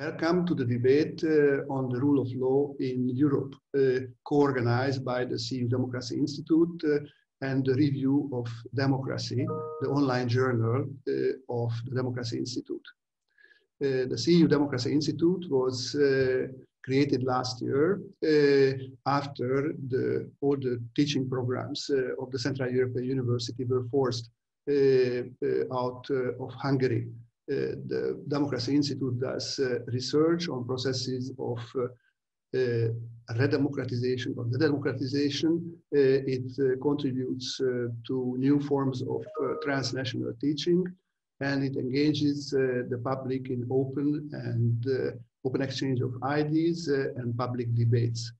Welcome to the debate uh, on the rule of law in Europe, uh, co-organized by the CEU Democracy Institute uh, and the Review of Democracy, the online journal uh, of the Democracy Institute. Uh, the CEU Democracy Institute was uh, created last year after the, all the teaching programs of the Central European University were forced out of Hungary Uh, the Democracy Institute does uh, research on processes of uh, uh redemocratization or de-democratization. Uh, it contributes to new forms of transnational teaching and it engages the public in open and open exchange of ideas and public debates.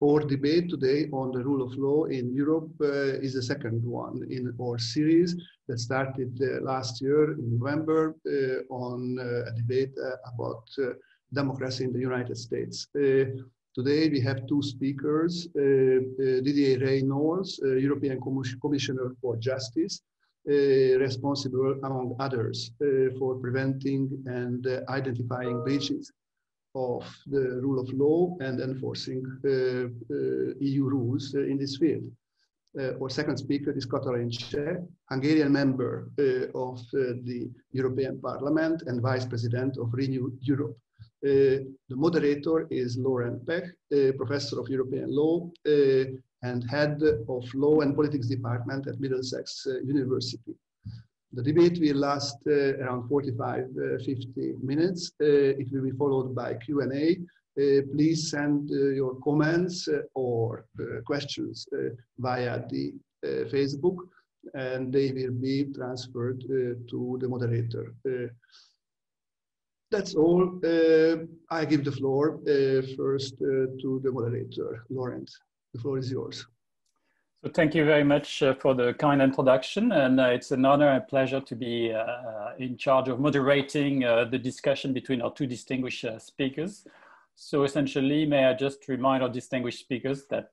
Our debate today on the rule of law in Europe uh, is the second one in our series that started uh, last year in November uh, on uh, a debate uh, about uh, democracy in the United States. today we have two speakers, Didier Reynders, European Commissioner for Justice, responsible among others for preventing and identifying breaches of the rule of law and enforcing uh, uh, EU rules uh, in this field. our second speaker is Katalin Cseh, Hungarian member of the European Parliament and Vice President of Renew Europe. Uh, the moderator is Laurent Pech, uh, professor of European law uh, and head of law and politics department at Middlesex University. The debate will last uh, around 45, uh, 50 minutes. Uh, it will be followed by Q&A. please send your comments or questions via the Facebook and they will be transferred to the moderator. That's all. Uh, I give the floor uh, first uh, to the moderator, Laurent. The floor is yours. So thank you very much uh, for the kind introduction. And uh, it's an honor and pleasure to be uh, uh in charge of moderating uh, the discussion between our two distinguished uh, speakers. So essentially, may I just remind our distinguished speakers that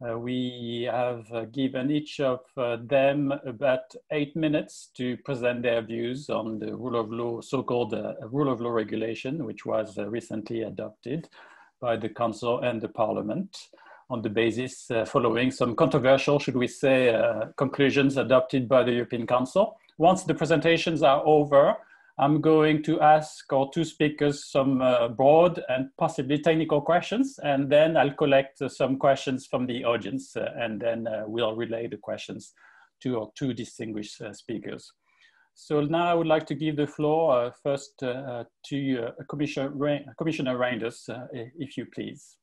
we have given each of them about eight minutes to present their views on the rule of law, so-called rule of law regulation, which was recently adopted by the Council and the Parliament on the basis uh, following some controversial, should we say, uh, conclusions adopted by the European Council. Once the presentations are over, I'm going to ask our two speakers some uh, broad and possibly technical questions, and then I'll collect uh, some questions from the audience, uh, and then uh, we'll relay the questions to our two distinguished speakers. So now I would like to give the floor first to Commissioner, Reynders, if you please.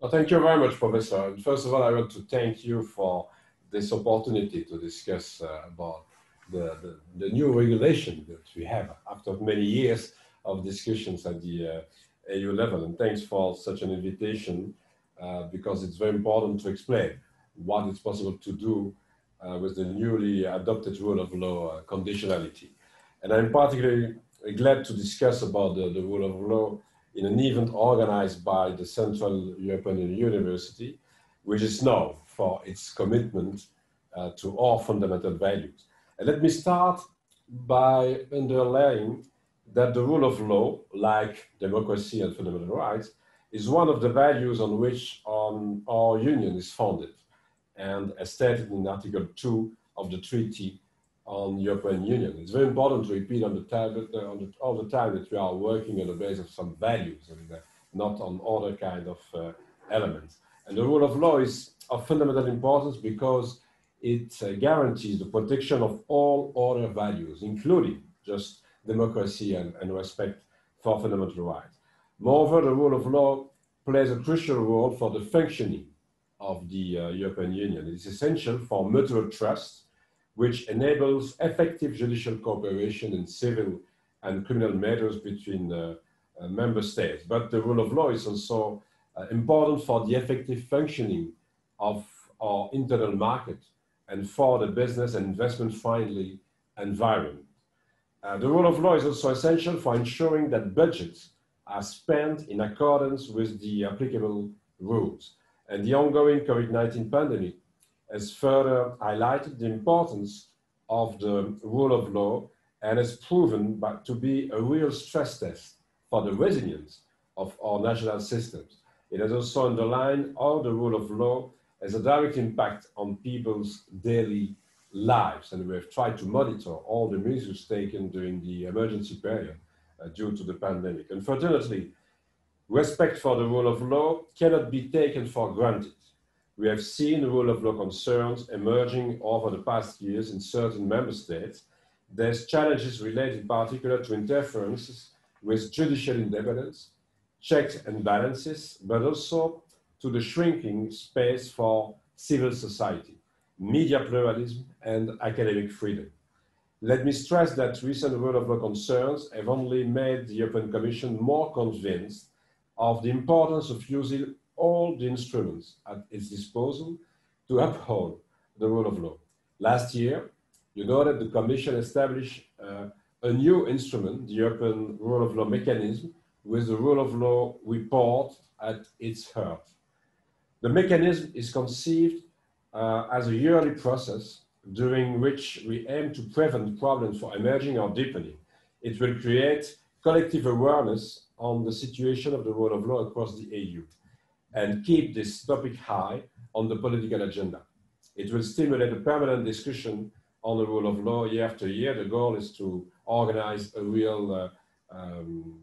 Well, thank you very much, Professor. And first of all, I want to thank you for this opportunity to discuss uh, about the, the, the, new regulation that we have after many years of discussions at the uh, EU level. And thanks for such an invitation uh, because it's very important to explain what it's possible to do uh, with the newly adopted rule of law uh, conditionality. And I'm particularly glad to discuss about the, the rule of law in an event organized by the Central European University, which is known for its commitment uh, to all fundamental values. And let me start by underlying that the rule of law, like democracy and fundamental rights, is one of the values on which um, our union is founded. And as stated in Article 2 of the Treaty on the European Union. It's very important to repeat on the time, uh, on the, all the time that we are working on the basis of some values and uh, not on other kind of uh, elements. And the rule of law is of fundamental importance because it uh, guarantees the protection of all other values, including just democracy and, and respect for fundamental rights. Moreover, the rule of law plays a crucial role for the functioning of the uh, European Union. It is essential for mutual trust which enables effective judicial cooperation in civil and criminal matters between uh, uh, member states. But the rule of law is also uh, important for the effective functioning of our internal market and for the business and investment friendly environment. Uh, the rule of law is also essential for ensuring that budgets are spent in accordance with the applicable rules. And the ongoing COVID-19 pandemic has further highlighted the importance of the rule of law and has proven to be a real stress test for the resilience of our national systems. It has also underlined how the rule of law has a direct impact on people's daily lives, and we have tried to monitor all the measures taken during the emergency period uh, due to the pandemic. Unfortunately, respect for the rule of law cannot be taken for granted. We have seen the rule of law concerns emerging over the past years in certain member states. There's challenges related in particular to interferences with judicial independence, checks and balances, but also to the shrinking space for civil society, media pluralism, and academic freedom. Let me stress that recent rule of law concerns have only made the European Commission more convinced of the importance of using all the instruments at its disposal to uphold the rule of law. Last year, you know that the Commission established uh, a new instrument, the European Rule of Law Mechanism, with the rule of law report at its heart. The mechanism is conceived uh, as a yearly process during which we aim to prevent problems from emerging or deepening. It will create collective awareness on the situation of the rule of law across the EU and keep this topic high on the political agenda. It will stimulate a permanent discussion on the rule of law year after year. The goal is to organize a real uh, um,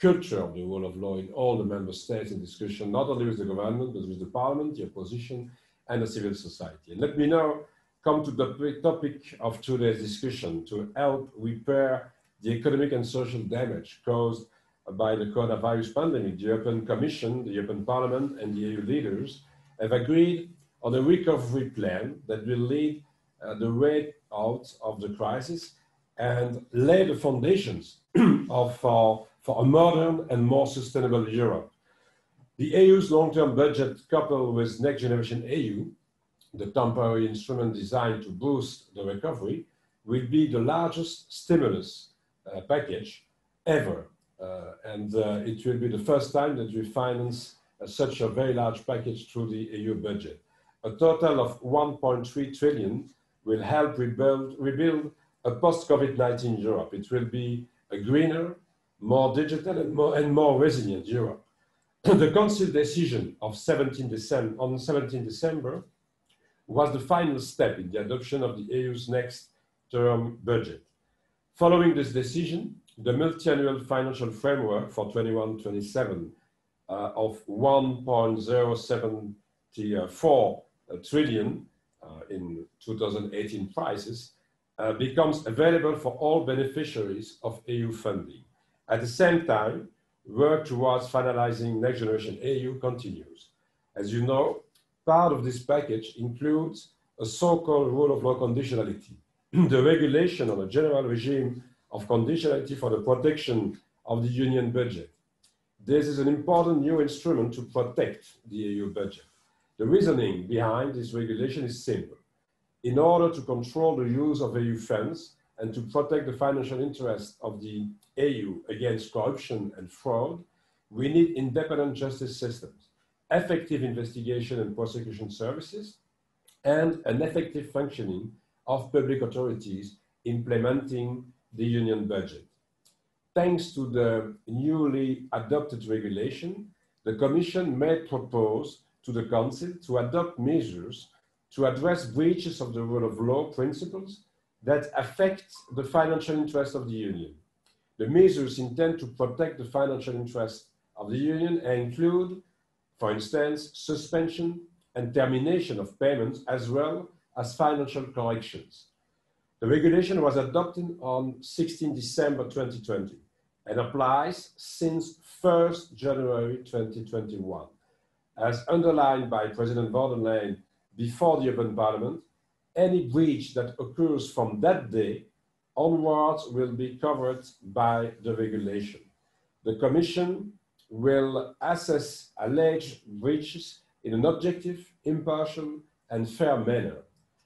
culture of the rule of law in all the member states in discussion, not only with the government, but with the parliament, the opposition, and the civil society. And let me now come to the topic of today's discussion to help repair the economic and social damage caused by the coronavirus pandemic. The European Commission, the European Parliament, and the EU leaders have agreed on a recovery plan that will lead uh, the way out of the crisis and lay the foundations of our for a modern and more sustainable Europe. The EU's long-term budget coupled with Next Generation EU, the temporary instrument designed to boost the recovery, will be the largest stimulus uh, package ever. Uh, and uh, it will be the first time that we finance uh, such a very large package through the EU budget. A total of 1.3 trillion will help rebuild, rebuild a post-COVID-19 Europe. It will be a greener, more digital and more, and more resilient Europe. the Council decision of 17 December, on 17 December was the final step in the adoption of the EU's next term budget. Following this decision, the multi-annual financial framework for 21-27 uh, of 1.074 trillion uh, in 2018 prices uh, becomes available for all beneficiaries of EU funding. At the same time, work towards finalizing Next Generation EU continues. As you know, part of this package includes a so-called rule of law conditionality, the regulation on a general regime of conditionality for the protection of the union budget. This is an important new instrument to protect the EU budget. The reasoning behind this regulation is simple. In order to control the use of EU funds and to protect the financial interests of the EU against corruption and fraud, we need independent justice systems, effective investigation and prosecution services, and an effective functioning of public authorities implementing the union budget. Thanks to the newly adopted regulation, the Commission may propose to the Council to adopt measures to address breaches of the rule of law principles that affect the financial interests of the Union. The measures intend to protect the financial interests of the Union and include, for instance, suspension and termination of payments as well as financial corrections. The regulation was adopted on 16 December 2020 and applies since 1st January 2021. As underlined by President von der Leyen before the European Parliament, any breach that occurs from that day onwards will be covered by the regulation. The Commission will assess alleged breaches in an objective, impartial, and fair manner.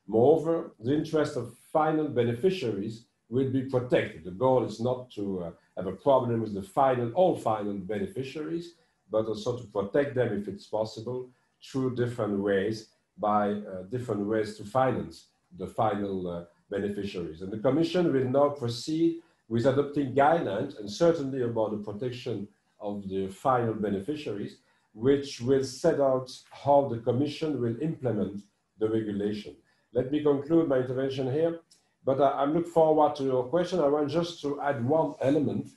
Moreover, the interest of final beneficiaries will be protected. The goal is not to uh, have a problem with the final, all final beneficiaries, but also to protect them if it's possible through different ways by uh, different ways to finance the final uh, beneficiaries. And the Commission will now proceed with adopting guidelines and certainly about the protection of the final beneficiaries, which will set out how the Commission will implement the regulation. Let me conclude my intervention here, but I, I look forward to your question. I want just to add one element.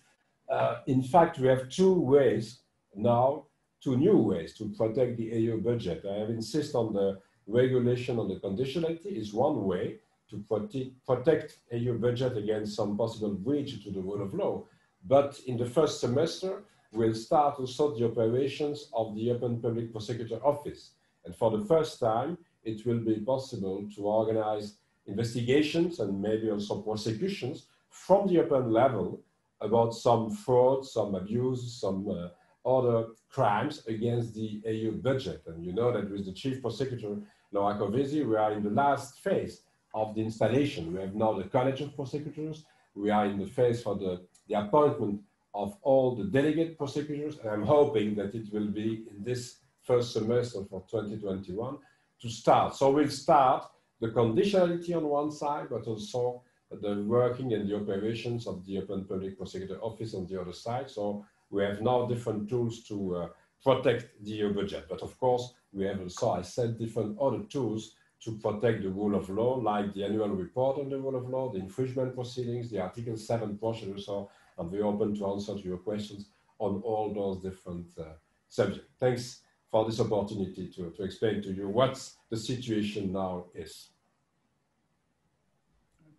Uh, in fact, we have two ways now, two new ways to protect the EU budget. I have insisted on the regulation on the conditionality is one way to protect, protect EU budget against some possible breach to the rule of law. But in the first semester, we'll start to sort the operations of the European Public Prosecutor Office. And for the first time, it will be possible to organize investigations and maybe also prosecutions from the European level about some fraud, some abuse, some uh, other crimes against the EU budget. And you know that with the chief prosecutor, Laura Kövesi, we are in the last phase of the installation. We have now the College of Prosecutors. We are in the phase for the, the appointment of all the delegate prosecutors. And I'm hoping that it will be in this first semester for 2021 to start. So we'll start the conditionality on one side, but also the working and the operations of the Open Public Prosecutor Office on the other side. So we have now different tools to uh, protect the EU budget. But of course, we have also, I said, different other tools to protect the rule of law, like the annual report on the rule of law, the infringement proceedings, the Article 7 procedure. So I'm very open to answer to your questions on all those different uh, subjects. Thanks for this opportunity to, to explain to you what the situation now is.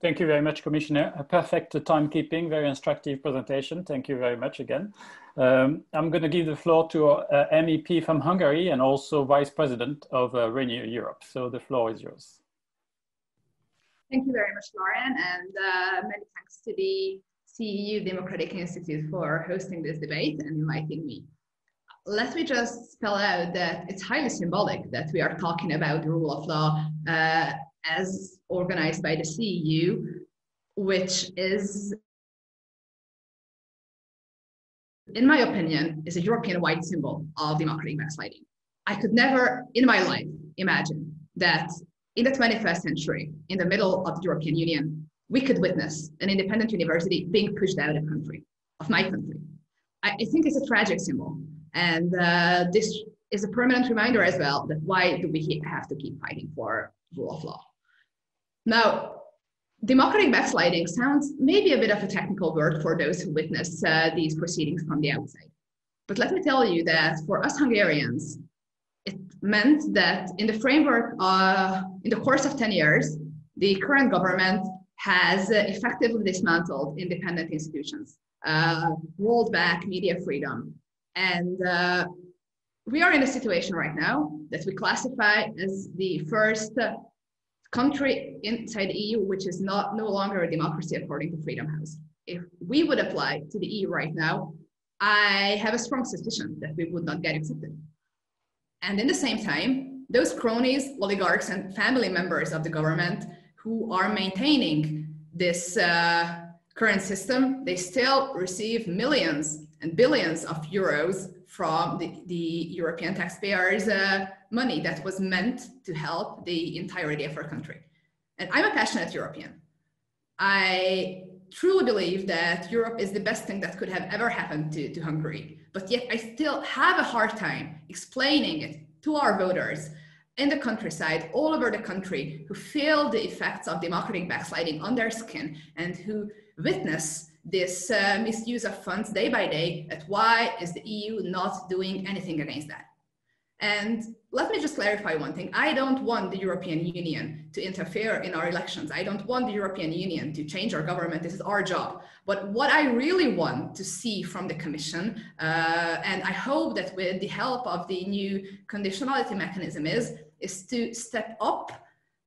Thank you very much, Commissioner. A perfect timekeeping, very instructive presentation. Thank you very much again. Um, I'm going to give the floor to uh, MEP from Hungary and also Vice President of uh, Renew Europe. So the floor is yours. Thank you very much, Laurent, and uh, many thanks to the CEU Democratic Institute for hosting this debate and inviting me. Let me just spell out that it's highly symbolic that we are talking about the rule of law uh, as organized by the CEU, which is, in my opinion, is a European-wide symbol of democratic backsliding. I could never in my life imagine that in the 21st century, in the middle of the European Union, we could witness an independent university being pushed out of country, of my country. I, I think it's a tragic symbol. And uh, this is a permanent reminder as well that why do we have to keep fighting for rule of law? Now, democratic backsliding sounds maybe a bit of a technical word for those who witness uh, these proceedings from the outside. But let me tell you that for us Hungarians, it meant that in the framework, uh, in the course of 10 years, the current government has effectively dismantled independent institutions, uh, rolled back media freedom. And uh, we are in a situation right now that we classify as the first country inside the EU which is not no longer a democracy according to Freedom House. If we would apply to the EU right now, I have a strong suspicion that we would not get accepted. And in the same time, those cronies, oligarchs, and family members of the government who are maintaining this uh, current system, they still receive millions and billions of euros from the, the European taxpayers' uh, money that was meant to help the entirety of our country. And I'm a passionate European. I truly believe that Europe is the best thing that could have ever happened to, to Hungary. But yet I still have a hard time explaining it to our voters in the countryside, all over the country, who feel the effects of democratic backsliding on their skin and who witness this uh, misuse of funds day by day at why is the EU not doing anything against that. And let me just clarify one thing. I don't want the European Union to interfere in our elections. I don't want the European Union to change our government. This is our job. But what I really want to see from the Commission, uh, and I hope that with the help of the new conditionality mechanism is, is to step up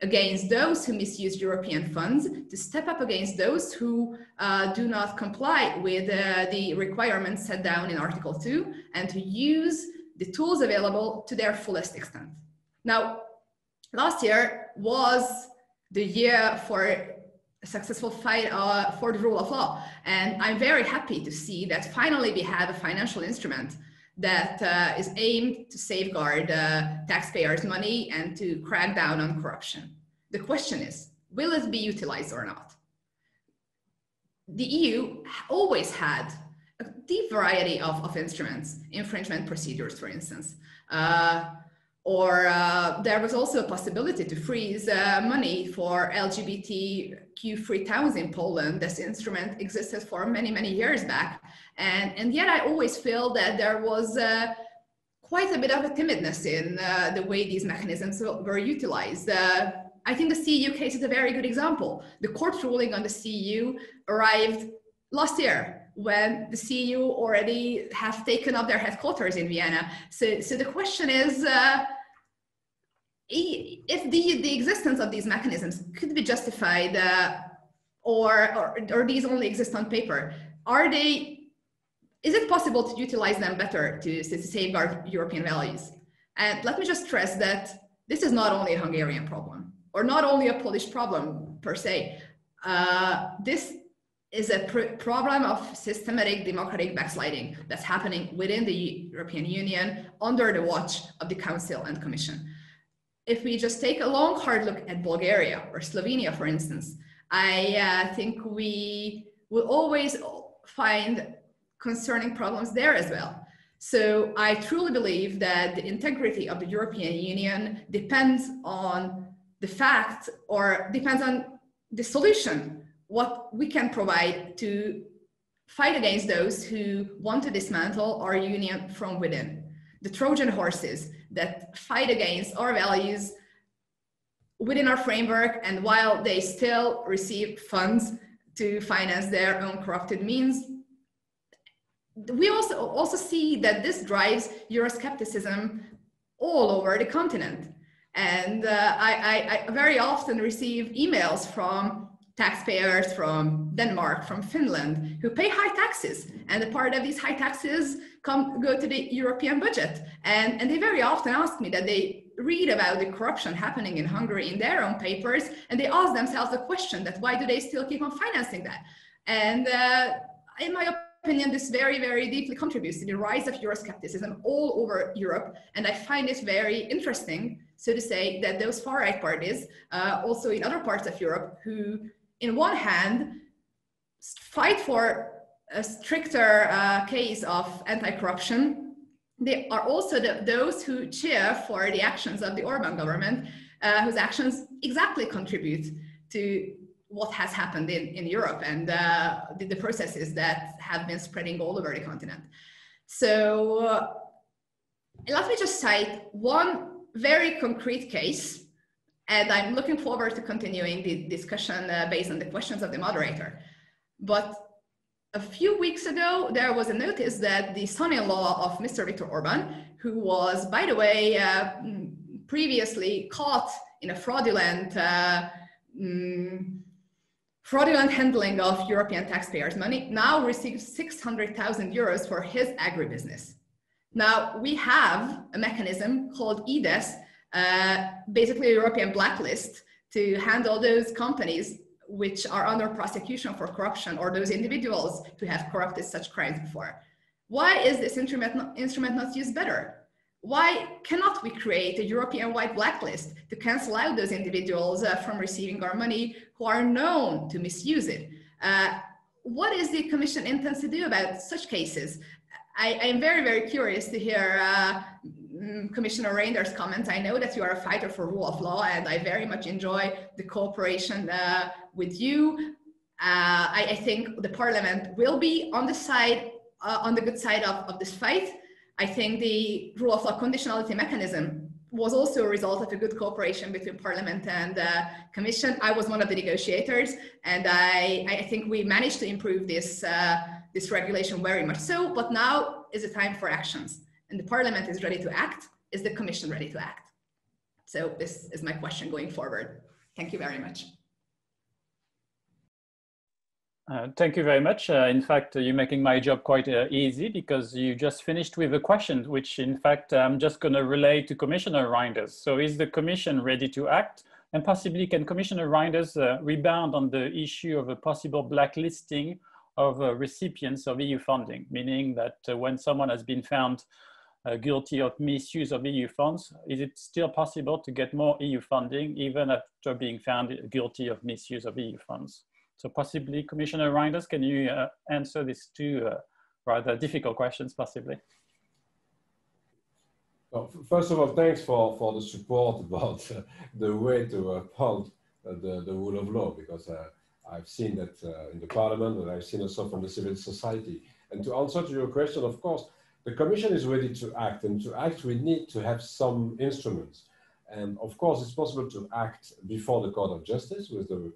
against those who misuse European funds, to step up against those who uh, do not comply with uh, the requirements set down in Article 2, and to use the tools available to their fullest extent. Now, last year was the year for a successful fight uh, for the rule of law. And I'm very happy to see that finally we have a financial instrument that uh, is aimed to safeguard uh, taxpayers' money and to crack down on corruption. The question is, will it be utilized or not? The EU always had a deep variety of, of instruments, infringement procedures, for instance. Uh, or uh, there was also a possibility to freeze uh, money for LGBTQ-free towns in Poland. This instrument existed for many, many years back. And, and yet I always feel that there was uh, quite a bit of a timidness in uh, the way these mechanisms were utilized. Uh, I think the CEU case is a very good example. The court ruling on the CEU arrived last year when the CEU already have taken up their headquarters in Vienna. So, so the question is, uh, if the, the existence of these mechanisms could be justified uh, or, or, or these only exist on paper, are they is it possible to utilize them better to, safeguard European values? And let me just stress that this is not only a Hungarian problem or not only a Polish problem per se. Uh, this is a pr problem of systematic democratic backsliding that's happening within the European Union under the watch of the Council and Commission. If we just take a long, hard look at Bulgaria or Slovenia, for instance, I uh, think we will always find concerning problems there as well. So I truly believe that the integrity of the European Union depends on the fact or depends on the solution, what we can provide to fight against those who want to dismantle our union from within. The Trojan horses that fight against our values within our framework and while they still receive funds to finance their own corrupted means we also also see that this drives Euroscepticism all over the continent. And uh, I, I, very often receive emails from taxpayers from Denmark, from Finland, who pay high taxes. And a part of these high taxes come go to the European budget. And, and they very often ask me that they read about the corruption happening in Hungary in their own papers, and they ask themselves the question that why do they still keep on financing that? And uh, in my opinion, opinion, this very, very deeply contributes to the rise of Euroscepticism all over Europe. And I find it very interesting, so to say, that those far right parties, uh, also in other parts of Europe, who, in one hand, fight for a stricter uh, case of anti corruption, they are also the, those who cheer for the actions of the Orban government, uh, whose actions exactly contribute to what has happened in, in Europe and uh, the, the, processes that have been spreading all over the continent. So uh, let me just cite one very concrete case, and I'm looking forward to continuing the discussion uh, based on the questions of the moderator. But a few weeks ago, there was a notice that the son-in-law of Mr. Viktor Orban, who was, by the way, uh, previously caught in a fraudulent uh, mm, fraudulent handling of European taxpayers' money, now receives 600,000 euros for his agribusiness. Now, we have a mechanism called EDES, uh, basically a European blacklist, to handle those companies which are under prosecution for corruption or those individuals who have corrupted such crimes before. Why is this instrument not, instrument not used better? why cannot we create a European-wide blacklist to cancel out those individuals uh, from receiving our money who are known to misuse it? Uh, what is the Commission intends to do about such cases? I, am very, very curious to hear uh, mm, Commissioner Reynders' comments. I know that you are a fighter for rule of law, and I very much enjoy the cooperation uh, with you. Uh, I, I, think the Parliament will be on the side, uh, on the good side of, of this fight. I think the rule of law conditionality mechanism was also a result of a good cooperation between Parliament and uh, Commission. I was one of the negotiators, and I, I think we managed to improve this, uh, this regulation very much so, but now is the time for actions. And the Parliament is ready to act. Is the Commission ready to act? So this is my question going forward. Thank you very much. Uh, thank you very much. Uh, in fact, uh, you're making my job quite uh, easy because you just finished with a question, which in fact, I'm just going to relay to Commissioner Reynders. So is the Commission ready to act? And possibly can Commissioner Reynders uh, rebound on the issue of a possible blacklisting of recipients of EU funding, meaning that when someone has been found guilty of misuse of EU funds. Is it still possible to get more EU funding even after being found guilty of misuse of EU funds? So possibly Commissioner Reynders, can you uh, answer these two uh, rather difficult questions possibly? Well, first of all, thanks for, for the support about uh, the way to uphold uh, the, the rule of law, because uh, I've seen that uh, in the parliament and I've seen also from the civil society. And to answer to your question, of course, the commission is ready to act and to act, we need to have some instruments. And of course, it's possible to act before the Court of Justice with the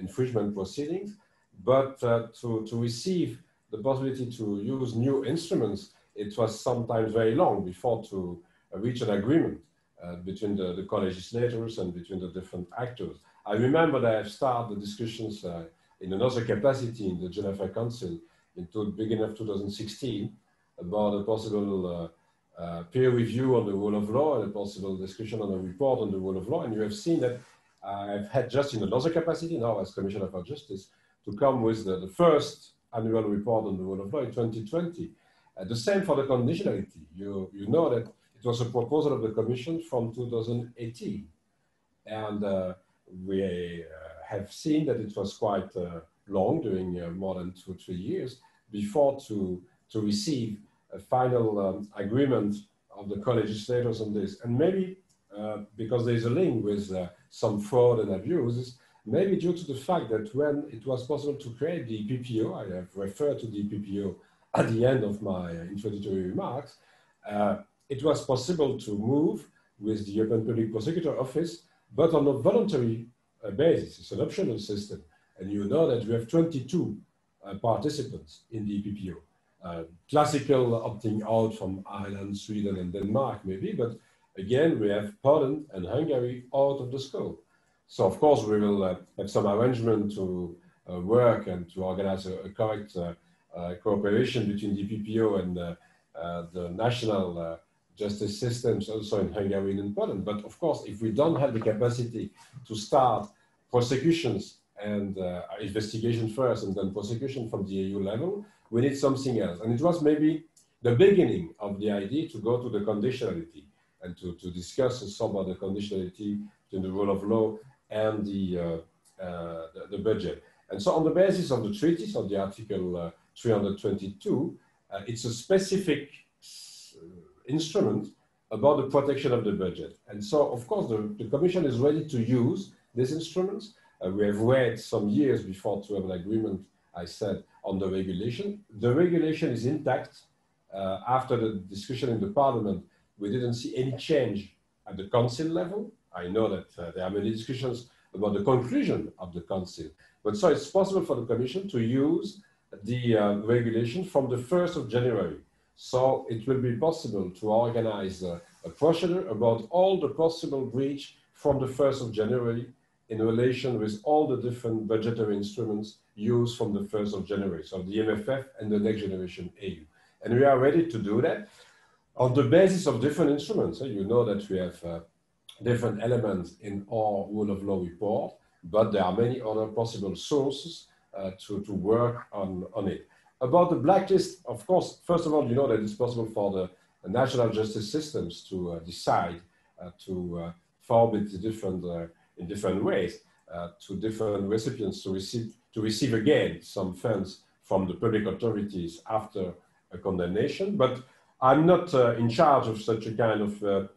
infringement proceedings, but uh, to, to receive the possibility to use new instruments, it was sometimes very long before to uh, reach an agreement uh, between the, the co-legislators and between the different actors. I remember that I started the discussions uh, in another capacity in the General Council in the beginning of 2016 about a possible uh, uh, peer review on the rule of law and a possible discussion on a report on the rule of law. And you have seen that I've had just in another capacity now as Commissioner for Justice to come with the, the first annual report on the rule of law in 2020. Uh, the same for the conditionality. You, you know that it was a proposal of the Commission from 2018. And uh, we uh, have seen that it was quite uh, long, during uh, more than two or three years, before to, to receive a final um, agreement of the co-legislators on this. And maybe uh, because there's a link with some fraud and abuses, maybe due to the fact that when it was possible to create the PPO, I have referred to the PPO at the end of my introductory remarks, uh, it was possible to move with the European Public Prosecutor Office, but on a voluntary uh, basis. It's an optional system. And you know that we have 22 uh, participants in the PPO. Uh, classical opting out from Ireland, Sweden, and Denmark, maybe, but again, we have Poland and Hungary out of the scope. So, of course, we will uh, have some arrangement to uh, work and to organize a, a correct uh, cooperation between the PPO and the national justice systems also in Hungary and in Poland. But of course, if we don't have the capacity to start prosecutions and uh, investigation first and then prosecution from the EU level, we need something else. And it was maybe the beginning of the idea to go to the conditionality and to, to discuss some of the conditionality between the rule of law and the, uh, uh, the, the, budget. And so on the basis of the treaties, of the Article uh, 322, uh, it's a specific instrument about the protection of the budget. And so, of course, the, the Commission is ready to use these instruments. Uh, we have waited some years before to have an agreement, I said, on the regulation. The regulation is intact. Uh, after the discussion in the Parliament, we didn't see any change at the Council level. I know that uh, there are many discussions about the conclusion of the Council. But so it's possible for the Commission to use the uh, regulation from the 1st of January so it will be possible to organize a, a procedure about all the possible breach from the 1st of January in relation with all the different budgetary instruments used from the 1st of January, so the MFF and the next generation EU. And we are ready to do that on the basis of different instruments. You know that we have uh, different elements in our rule of law report, but there are many other possible sources uh, to, to work on, on it. About the blacklist, of course, first of all, you know that it's possible for the national justice systems to uh, decide uh, to uh, form different, uh, in different ways to different recipients to receive, to receive again some funds from the public authorities after a condemnation. But I'm not uh, in charge of such a kind of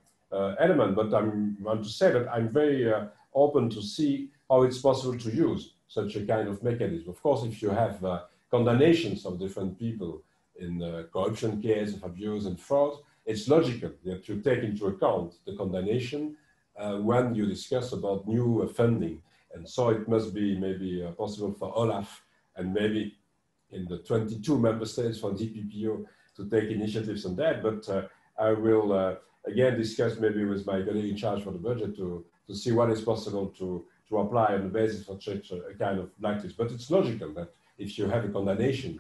element, but I want to say that I'm very open to see how it's possible to use such a kind of mechanism. Of course, if you have condemnations of different people in uh, corruption case of abuse and fraud, it's logical that you take into account the condemnation uh, when you discuss about new uh, funding. And so it must be maybe uh, possible for Olaf and maybe in the 22 member states for DPPO to take initiatives on that. But uh, I will uh, again discuss maybe with my colleague in charge for the budget to, to see what is possible to, to apply on the basis of such a, kind of practice. But it's logical that if you have a condemnation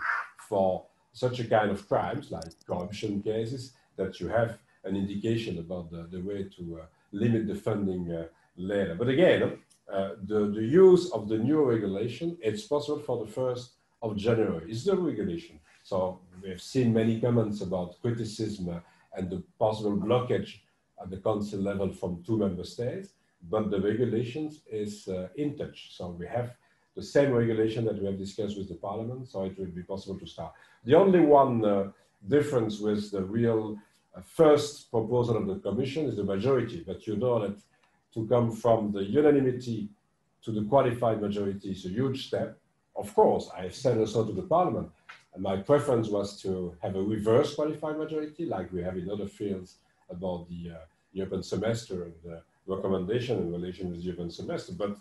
for such a kind of crimes like corruption cases, that you have an indication about the, the way to uh, limit the funding uh, later. But again, uh, the, the use of the new regulation, it's possible for the 1st of January. It's the regulation. So we have seen many comments about criticism and the possible blockage at the council level from two member states, but the regulations is uh, in touch. So we have the same regulation that we have discussed with the parliament, so it will be possible to start. The only one uh, difference with the real uh, first proposal of the commission is the majority, but you know that to come from the unanimity to the qualified majority is a huge step. Of course, I have said also to the parliament, and my preference was to have a reverse qualified majority, like we have in other fields about the uh, European semester and the recommendation in relation with the European semester. But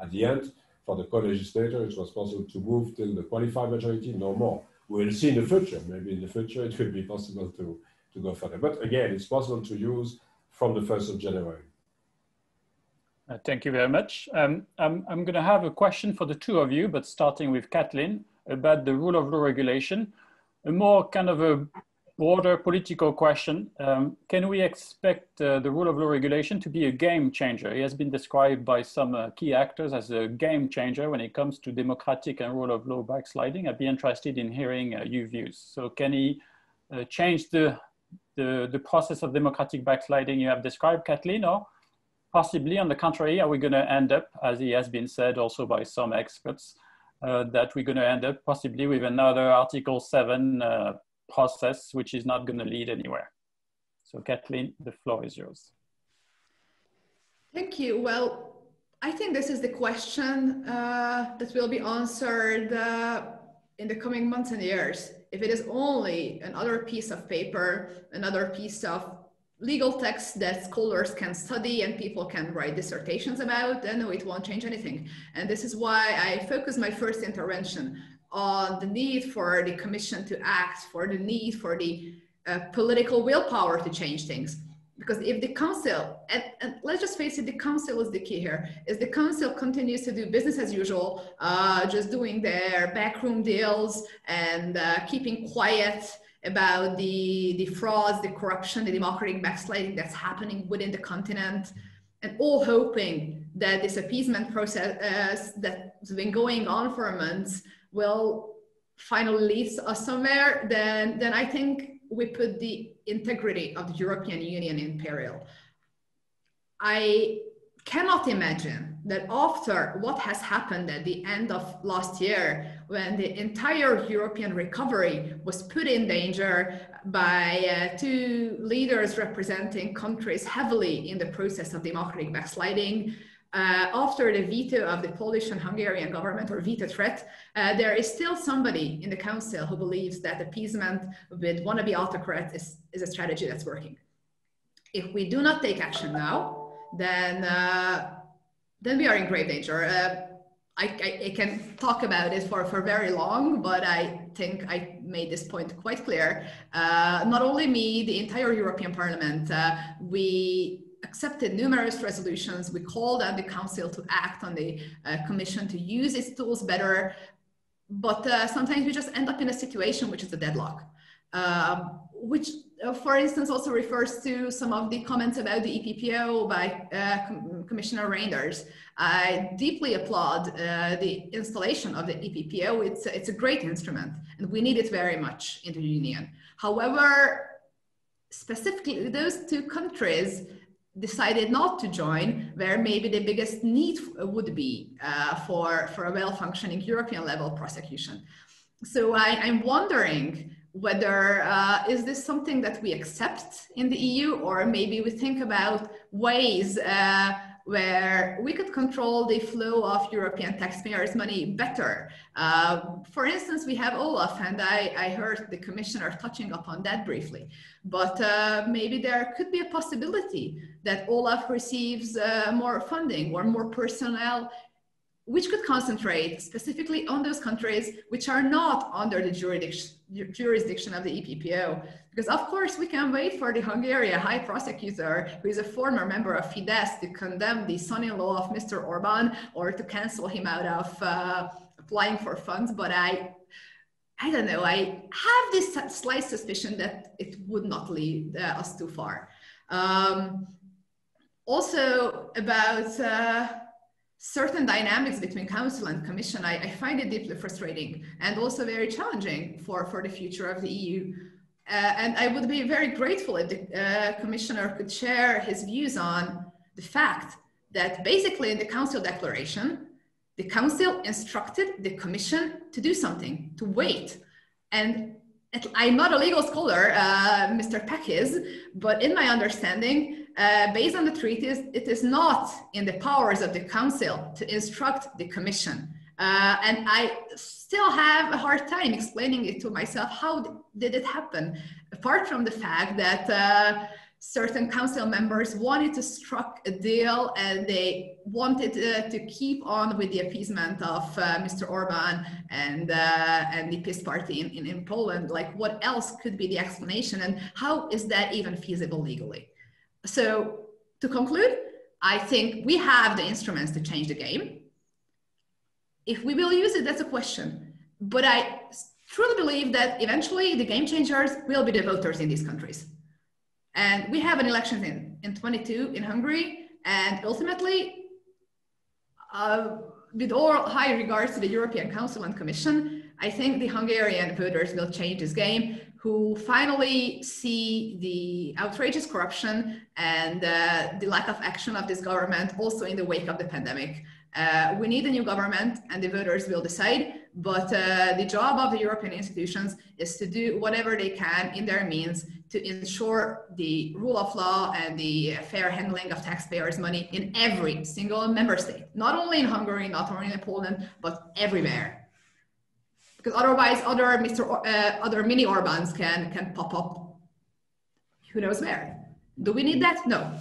at the end, for the co-legislator, it was possible to move till the qualified majority, no more. We'll see in the future. Maybe in the future it will be possible to, to go further. But again, it's possible to use from the 1st of January. Uh, thank you very much. Um, I'm, I'm going to have a question for the two of you, but starting with Katalin about the rule of law regulation, a more kind of a broader political question. Um, can we expect uh, the rule of law regulation to be a game changer? It has been described by some uh, key actors as a game changer when it comes to democratic and rule of law backsliding. I'd be interested in hearing uh, your views. So can he uh, change the, the, the process of democratic backsliding you have described, Katalin, or Possibly, on the contrary, are we going to end up, as he has been said also by some experts, that we're going to end up possibly with another Article 7 uh, process, which is not going to lead anywhere. So Katalin, the floor is yours. Thank you. Well, I think this is the question uh, that will be answered uh, in the coming months and years. If it is only another piece of paper, another piece of legal text that scholars can study and people can write dissertations about, then it won't change anything. And this is why I focus my first intervention on the need for the commission to act, for the need for the uh, political willpower to change things. Because if the council, and, and, let's just face it, the council is the key here, is the council continues to do business as usual, uh, just doing their backroom deals and uh, keeping quiet, about the, the frauds, the corruption, the democratic backsliding that's happening within the continent, and all hoping that this appeasement process uh, that's been going on for months will finally lead us somewhere, then, then I think we put the integrity of the European Union in peril. I cannot imagine that after what has happened at the end of last year, when the entire European recovery was put in danger by uh, two leaders representing countries heavily in the process of democratic backsliding, uh, after the veto of the Polish and Hungarian government or veto threat, uh, there is still somebody in the council who believes that appeasement with wannabe autocrats is, is a strategy that's working. If we do not take action now, then uh, then we are in grave danger. Uh, I, I, I, can talk about it for, for very long, but I think I made this point quite clear. Uh, not only me, the entire European Parliament, uh, we accepted numerous resolutions. We called on the Council to act on the uh, Commission to use its tools better. But uh, sometimes we just end up in a situation which is a deadlock, um, which uh, for instance, also refers to some of the comments about the EPPO by uh, Com Commissioner Reynders. I deeply applaud uh, the installation of the EPPO. It's, it's a great instrument and we need it very much in the Union. However, specifically those two countries decided not to join where maybe the biggest need would be uh, for, for a well-functioning European level prosecution. So I, I'm wondering whether uh, is this something that we accept in the EU or maybe we think about ways uh, where we could control the flow of European taxpayers' money better. Uh, for instance, we have Olaf, and I, I, heard the commissioner touching upon that briefly. But uh, maybe there could be a possibility that Olaf receives uh, more funding or more personnel which could concentrate specifically on those countries which are not under the jurisdiction, of the EPPO. Because of course we can wait for the Hungarian high prosecutor, who is a former member of Fidesz, to condemn the son-in-law of Mr. Orban or to cancel him out of uh, applying for funds. But I, I don't know, I have this slight suspicion that it would not lead uh, us too far. Um, also about uh, certain dynamics between council and commission, I, I, find it deeply frustrating and also very challenging for, for the future of the EU. Uh, and I would be very grateful if the uh, commissioner could share his views on the fact that basically in the council declaration, the council instructed the commission to do something, to wait. And I'm not a legal scholar, uh, Mr. Pech is, but in my understanding, uh, based on the treaties, it is not in the powers of the council to instruct the commission. Uh, and I still have a hard time explaining it to myself. How did it happen? Apart from the fact that uh, certain council members wanted to struck a deal and they wanted uh, to keep on with the appeasement of uh, Mr. Orban and, uh, and the PiS party in, in, in Poland. Like what else could be the explanation and how is that even feasible legally? So to conclude, I think we have the instruments to change the game. If we will use it, that's a question. But I truly believe that eventually the game changers will be the voters in these countries. And we have an election in, in 22 in Hungary. And ultimately, uh, with all high regards to the European Council and Commission, I think the Hungarian voters will change this game, who finally see the outrageous corruption and uh, the lack of action of this government also in the wake of the pandemic. Uh, we need a new government and the voters will decide, but uh, the job of the European institutions is to do whatever they can in their means to ensure the rule of law and the fair handling of taxpayers' money in every single member state, not only in Hungary, not only in Poland, but everywhere. Because otherwise, other Mr. Or, uh, other mini Orbans can can pop up. Who knows where? Do we need that? No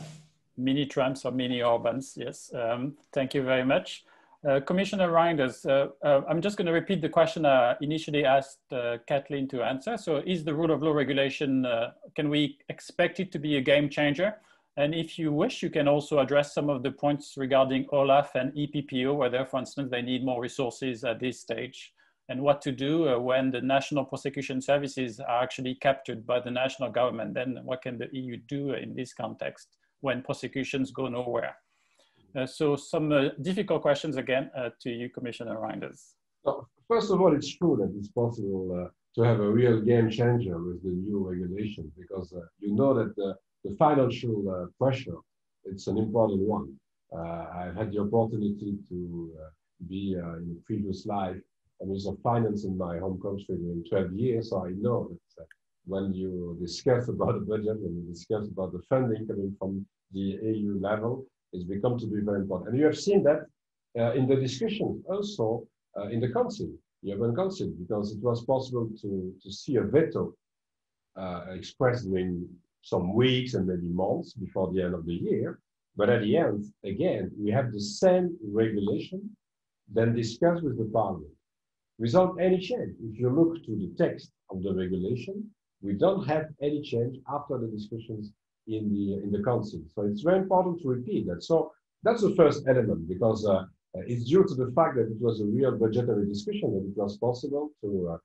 mini Trumps or mini Orbans. Yes, um, thank you very much. Uh, Commissioner Reynders, uh, uh, I'm just going to repeat the question I initially asked uh, Katalin to answer. So is the rule of law regulation, uh, can we expect it to be a game changer? And if you wish, you can also address some of the points regarding OLAF and EPPO, whether, for instance, they need more resources at this stage, and what to do uh, when the national prosecution services are actually captured by the national government. Then what can the EU do in this context? when prosecutions go nowhere. Uh, so some uh, difficult questions again uh, to you, Commissioner Reynders. So first of all, it's true that it's possible uh, to have a real game changer with the new regulation because uh, you know that the, the financial pressure, it's an important one. I've had the opportunity to be in a previous life a minister of finance in my home country in 12 years, so I know that when you discuss about the budget, when you discuss about the funding coming from the EU level, it's become to be very important. And you have seen that uh, in the discussion also uh, in the Council, European Council, because it was possible to, to see a veto uh, expressed during some weeks and maybe months before the end of the year. But at the end, again, we have the same regulation then discussed with the Parliament without any change. If you look to the text of the regulation, we don't have any change after the discussions in the in the council. So it's very important to repeat that. So that's the first element because uh, it's due to the fact that it was a real budgetary discussion that it was possible to uh,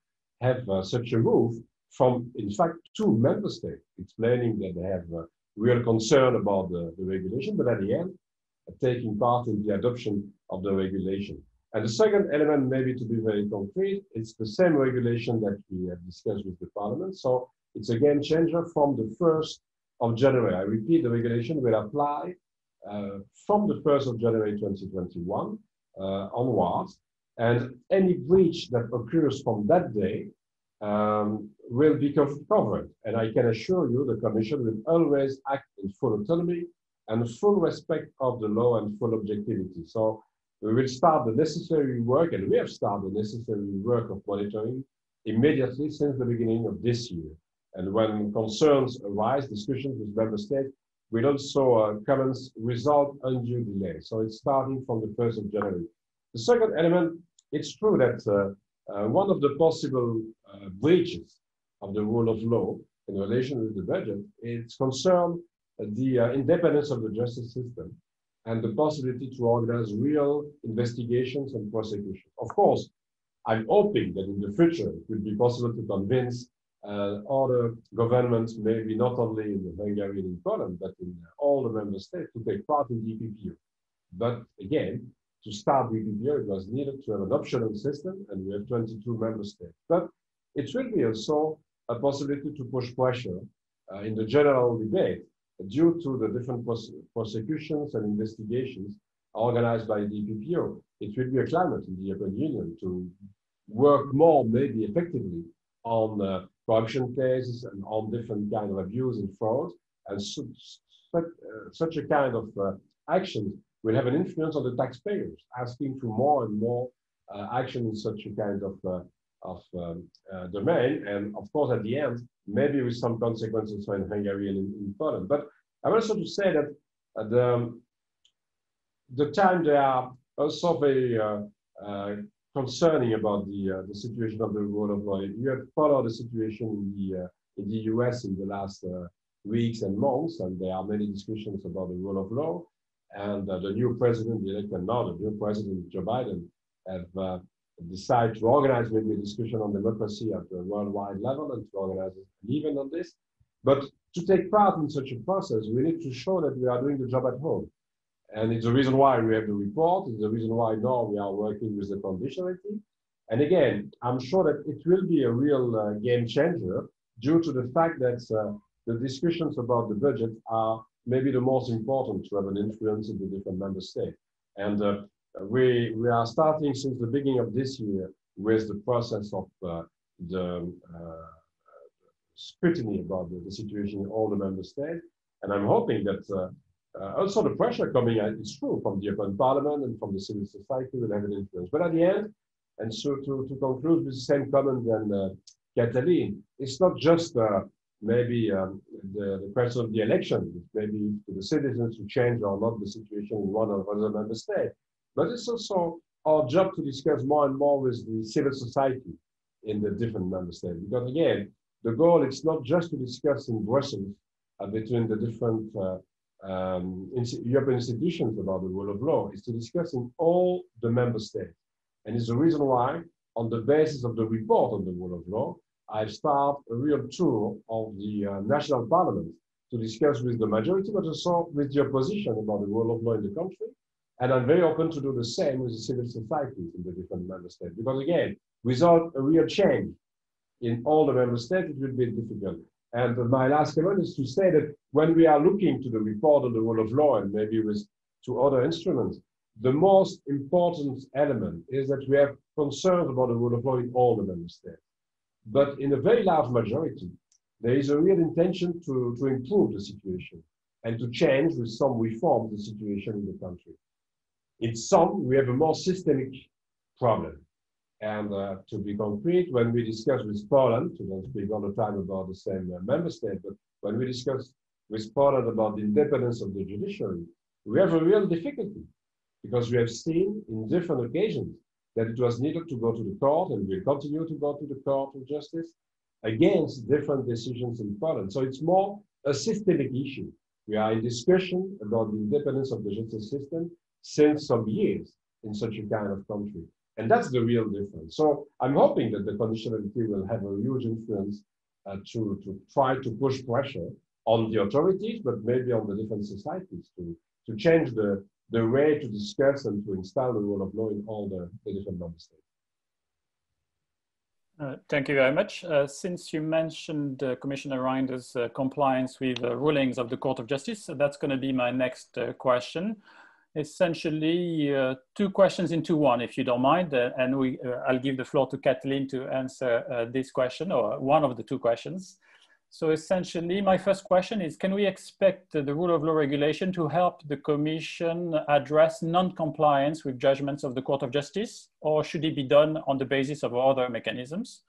have uh, such a move from, in fact, two member states explaining that they have uh, real concern about the, the regulation, but at the end, taking part in the adoption of the regulation. And the second element, maybe to be very concrete, it's the same regulation that we have discussed with the Parliament. So it's a game changer from the 1st of January. I repeat, the regulation will apply uh, from the 1st of January 2021 uh, onwards. And any breach that occurs from that day um, will be covered. And I can assure you the Commission will always act in full autonomy and full respect of the law and full objectivity. So we will start the necessary work, and we have started the necessary work of monitoring immediately since the beginning of this year. And when concerns arise, discussions with member states will also uh, comments without undue delay. So it's starting from the 1st of January. The second element, it's true that uh, uh, one of the possible uh, breaches of the rule of law in relation with the budget is concern the uh, independence of the justice system and the possibility to organize real investigations and prosecutions. Of course, I'm hoping that in the future it will be possible to convince uh, other governments, maybe not only in Hungary and in Poland, but in all the member states to take part in the EPPO. But again, to start the EPPO, it was needed to have an optional system, and we have 22 member states. But it will be also a possibility to push pressure uh, in the general debate due to the different prosecutions and investigations organized by the EPPO. It will be a climate in the European Union to work more, maybe effectively, on uh, corruption cases and on different kind of abuse and fraud. And so, such, uh, such a kind of uh, action will have an influence on the taxpayers, asking for more and more uh, action in such a kind of, uh, of um, uh, domain. And of course, at the end, maybe with some consequences in Hungary and in, in Poland. But I want also to say that the, um, the time they are also very concerning about the uh, the situation of the rule of law. You have followed the situation in the uh, in the U.S. in the last uh, weeks and months, and there are many discussions about the rule of law. And the new president, the elected now, the new president Joe Biden, have decided to organize maybe a discussion on democracy at a worldwide level and to organize an event on this. But to take part in such a process, we need to show that we are doing the job at home. And it's the reason why we have the report. It's the reason why now we are working with the conditionality. And again, I'm sure that it will be a real uh, game changer due to the fact that uh, the discussions about the budget are maybe the most important to have an influence in the different member states. And uh, we, we are starting since the beginning of this year with the process of uh, the uh, scrutiny about the, the, situation in all the member states. And I'm hoping that uh, uh, also, the pressure coming is true from the European Parliament and from the civil society will have an influence. But at the end, and so to, to conclude with the same comment than uh, it's not just uh, maybe um, the, the question of the election, maybe to the citizens to change or not the situation in one or other member state, but it's also our job to discuss more and more with the civil society in the different member states. Because again, the goal is not just to discuss in Brussels uh, between the different uh, um, European institutions about the rule of law is to discuss in all the member states. And it's the reason why, on the basis of the report on the rule of law, I've started a real tour of the uh, national parliament to discuss with the majority, but also with the opposition about the rule of law in the country. And I'm very open to do the same with the civil societies in the different member states. Because again, without a real change in all the member states, it will be difficult. And my last comment is to say that when we are looking to the report on the rule of law and maybe with to other instruments, the most important element is that we have concerns about the rule of law in all the member states. But in a very large majority, there is a real intention to, to improve the situation and to change with some reform the situation in the country. In some, we have a more systemic problem. And uh, to be concrete, when we discuss with Poland, to don't speak all the time about the same uh, member state, but when we discuss with Poland about the independence of the judiciary, we have a real difficulty because we have seen in different occasions that it was needed to go to the court and will continue to go to the court of justice against different decisions in Poland. So it's more a systemic issue. We are in discussion about the independence of the justice system since some years in such a kind of country. And that's the real difference. So I'm hoping that the conditionality will have a huge influence uh, to, to try to push pressure on the authorities, but maybe on the different societies to, to change the, the way to discuss and to install the rule of law in all the, the different member states. Uh, thank you very much. Uh, since you mentioned uh, Commissioner Reynders' uh, compliance with the rulings of the Court of Justice, that's going to be my next uh, question essentially uh, two questions into one, if you don't mind. Uh, and we, uh, I'll give the floor to Katalin to answer uh, this question or one of the two questions. So essentially, my first question is, can we expect the rule of law regulation to help the Commission address non-compliance with judgments of the Court of Justice, or should it be done on the basis of other mechanisms?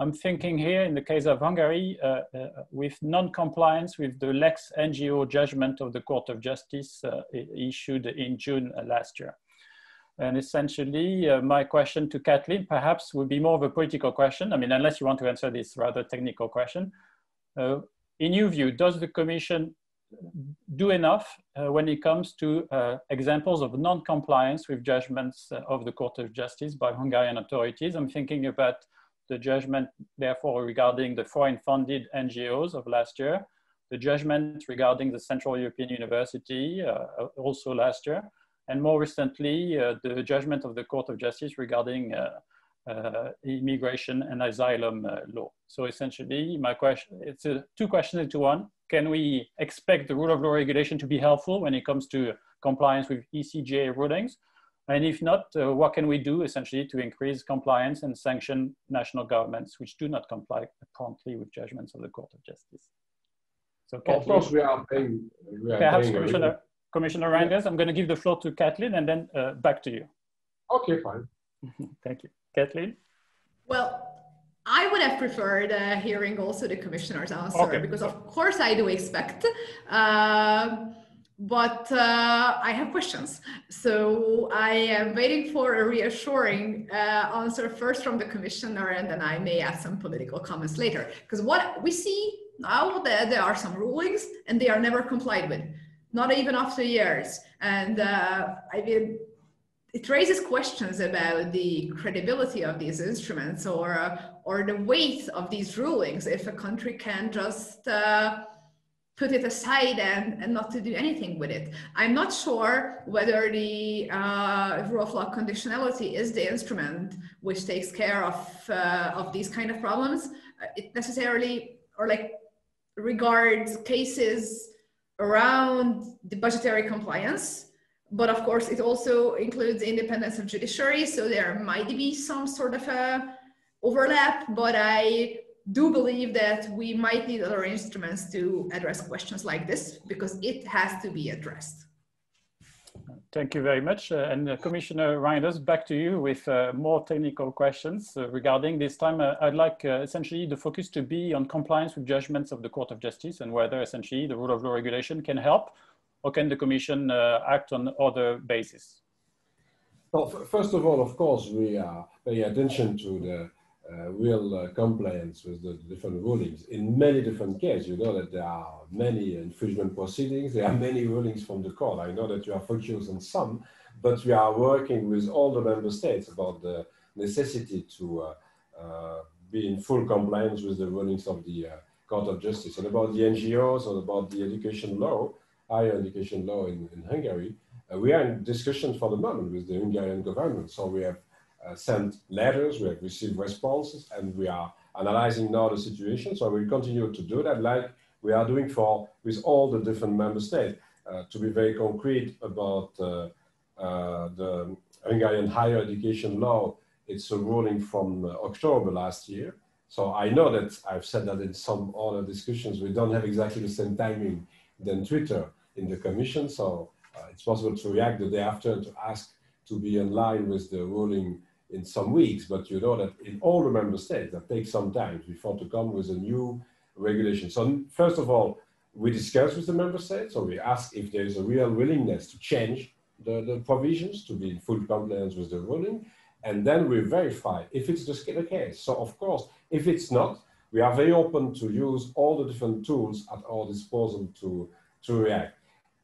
I'm thinking here in the case of Hungary uh, uh, with non-compliance with the Lex NGO judgment of the Court of Justice uh, issued in June uh, last year. And essentially, uh, my question to Katalin perhaps would be more of a political question. I mean, unless you want to answer this rather technical question. Uh, in your view, does the Commission do enough when it comes to examples of non-compliance with judgments of the Court of Justice by Hungarian authorities? I'm thinking about the judgment, therefore, regarding the foreign funded NGOs of last year, the judgment regarding the Central European University uh, also last year, and more recently, uh, the judgment of the Court of Justice regarding uh, uh, immigration and asylum uh, law. So essentially, my question, it's a, two questions into one. Can we expect the rule of law regulation to be helpful when it comes to compliance with ECJ rulings? And if not, uh, what can we do essentially to increase compliance and sanction national governments which do not comply promptly with judgments of the Court of Justice? So Katalin, of course, we are paying. We are perhaps paying Commissioner, Commissioner Reynders, I'm going to give the floor to Katalin and then uh, back to you. Okay, fine. Thank you. Katalin? Well, I would have preferred uh, hearing also the commissioner's answer okay. because, of course, I do expect. Uh, but uh, I have questions. So I am waiting for a reassuring uh, answer first from the commissioner, and then I may add some political comments later. Because what we see now, that there are some rulings, and they are never complied with, not even after years. And uh, I mean, it raises questions about the credibility of these instruments or or the weight of these rulings if a country can just uh, put it aside and, and not to do anything with it. I'm not sure whether the uh, rule of law conditionality is the instrument which takes care of uh, of these kind of problems. It necessarily or like regards cases around the budgetary compliance but of course, it also includes independence of judiciary. So there might be some sort of a overlap, but I do believe that we might need other instruments to address questions like this because it has to be addressed. Thank you very much. Uh, and uh, Commissioner Reynders, back to you with uh, more technical questions uh, regarding this time. Uh, I'd like uh, essentially the focus to be on compliance with judgments of the Court of Justice and whether essentially the rule of law regulation can help or can the Commission uh, act on other bases? Well, first of all, of course, we are paying attention to the uh, real uh, compliance with the different rulings. In many different cases, you know that there are many infringement proceedings, there are many rulings from the court. I know that you are focused on some, but we are working with all the member states about the necessity to uh, uh be in full compliance with the rulings of the uh, Court of Justice. And about the NGOs and about the education law, higher education law in, in Hungary. Uh, we are in discussion for the moment with the Hungarian government. So we have uh, sent letters, we have received responses, and we are analyzing now the situation. So we'll continue to do that like we are doing for with all the different member states. Uh, to be very concrete about uh, uh, the Hungarian higher education law, it's a ruling from October last year. So I know that I've said that in some other discussions, we don't have exactly the same timing than Twitter in the commission. So uh, it's possible to react the day after to ask to be in line with the ruling in some weeks. But you know that in all the member states, that takes some time before to come with a new regulation. So first of all, we discuss with the member states. or we ask if there is a real willingness to change the, the provisions to be in full compliance with the ruling. And then we verify if it's the case. So of course, if it's not, we are very open to use all the different tools at our disposal to, to react.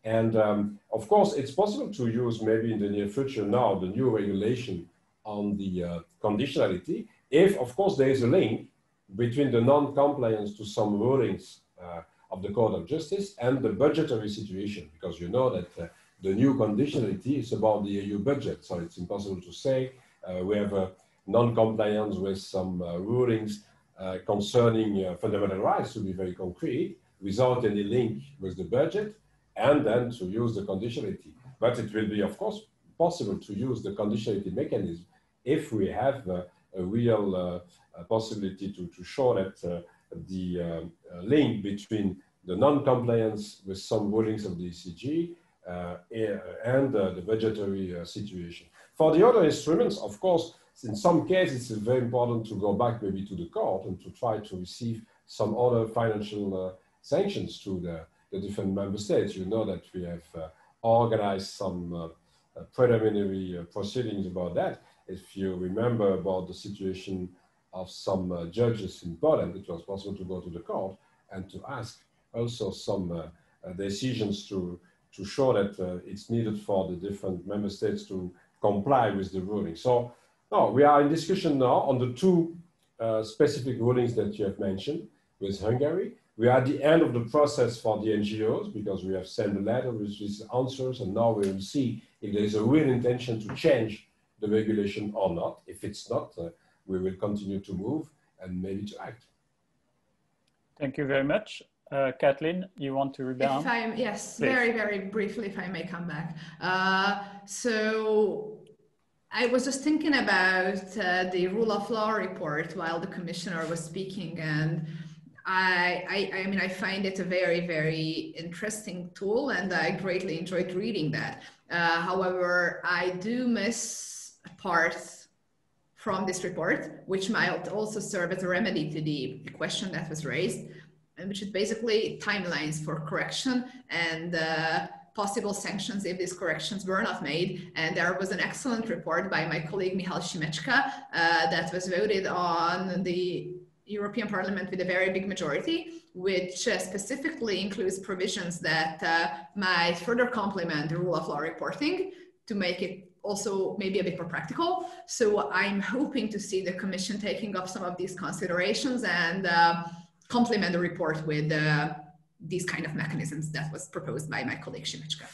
And um, of course, it's possible to use maybe in the near future now the new regulation on the uh, conditionality, if of course there is a link between the non-compliance to some rulings uh, of the Court of Justice and the budgetary situation, because you know that uh, the new conditionality is about the EU budget, so it's impossible to say uh, we have a non-compliance with some uh, rulings uh, concerning fundamental rights to be very concrete, without any link with the budget, and then to use the conditionality. But it will be, of course, possible to use the conditionality mechanism if we have uh, a real uh, possibility to, to show that uh, the uh, link between the non-compliance with some rulings of the ECJ uh, and the budgetary situation. For the other instruments, of course, in some cases, it's very important to go back maybe to the court and to try to receive some other financial sanctions to the the different member states. You know that we have uh, organized some uh, uh, preliminary proceedings about that. If you remember about the situation of some judges in Poland, it was possible to go to the court and to ask also some decisions to to show that uh, it's needed for the different member states to comply with the ruling. So, no, we are in discussion now on the two uh, specific rulings that you have mentioned with Hungary. We are at the end of the process for the NGOs because we have sent a letter with these answers and now we will see if there is a real intention to change the regulation or not. If it's not, uh, we will continue to move and maybe to act. Thank you very much. Uh, Katalin, you want to rebound? If I'm, yes, Please. very, very briefly, if I may come back. Uh, so I was just thinking about uh, the rule of law report while the commissioner was speaking, and I, I, I, mean, I find it a very, very interesting tool, and I greatly enjoyed reading that. Uh, however, I do miss parts from this report, which might also serve as a remedy to the question that was raised, and which is basically timelines for correction and uh, possible sanctions if these corrections were not made. And there was an excellent report by my colleague Michal Šimečka uh, that was voted on the European Parliament with a very big majority, which uh, specifically includes provisions that uh, might further complement the rule of law reporting to make it also maybe a bit more practical. So I'm hoping to see the Commission taking up some of these considerations and uh, complement the report with uh, these kind of mechanisms that was proposed by my colleague Šimečka.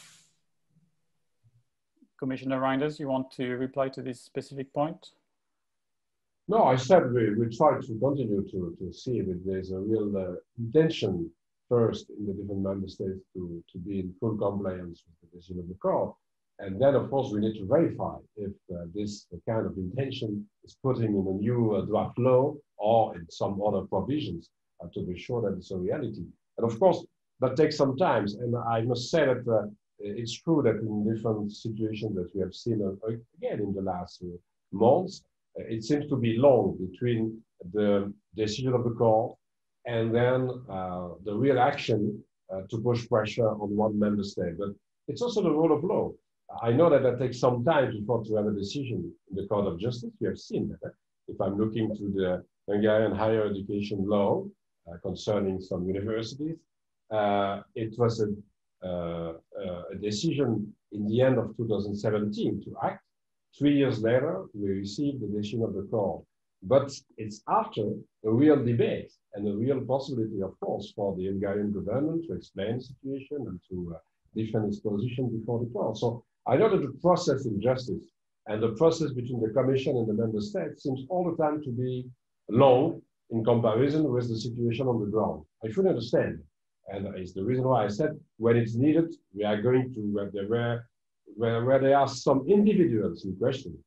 Commissioner Reynders, you want to reply to this specific point? No, I said we, we try to continue to, to see if there's a real uh, intention first in the different member states to, to be in full compliance with the decision of the court. And then, of course, we need to verify if uh, this kind of intention is putting in a new uh, draft law or in some other provisions uh, to be sure that it's a reality. And of course, that takes some time. And I must say that uh, it's true that in different situations that we have seen, uh, again, in the last uh, months, it seems to be long between the decision of the court and then the real action to push pressure on one member state. But it's also the rule of law. I know that that takes some time before to have a decision in the Court of Justice. We have seen that. If I'm looking to the Hungarian higher education law, uh, concerning some universities. Uh, it was a, uh, a decision in the end of 2017 to act. Three years later, we received the decision of the court. But it's after a real debate and a real possibility, of course, for the Hungarian government to explain the situation and to uh, defend its position before the court. So I know that the process in justice and the process between the Commission and the member states seems all the time to be long in comparison with the situation on the ground. I fully understand. And it's the reason why I said when it's needed, we are going to, where there, where, where there are some individuals in question,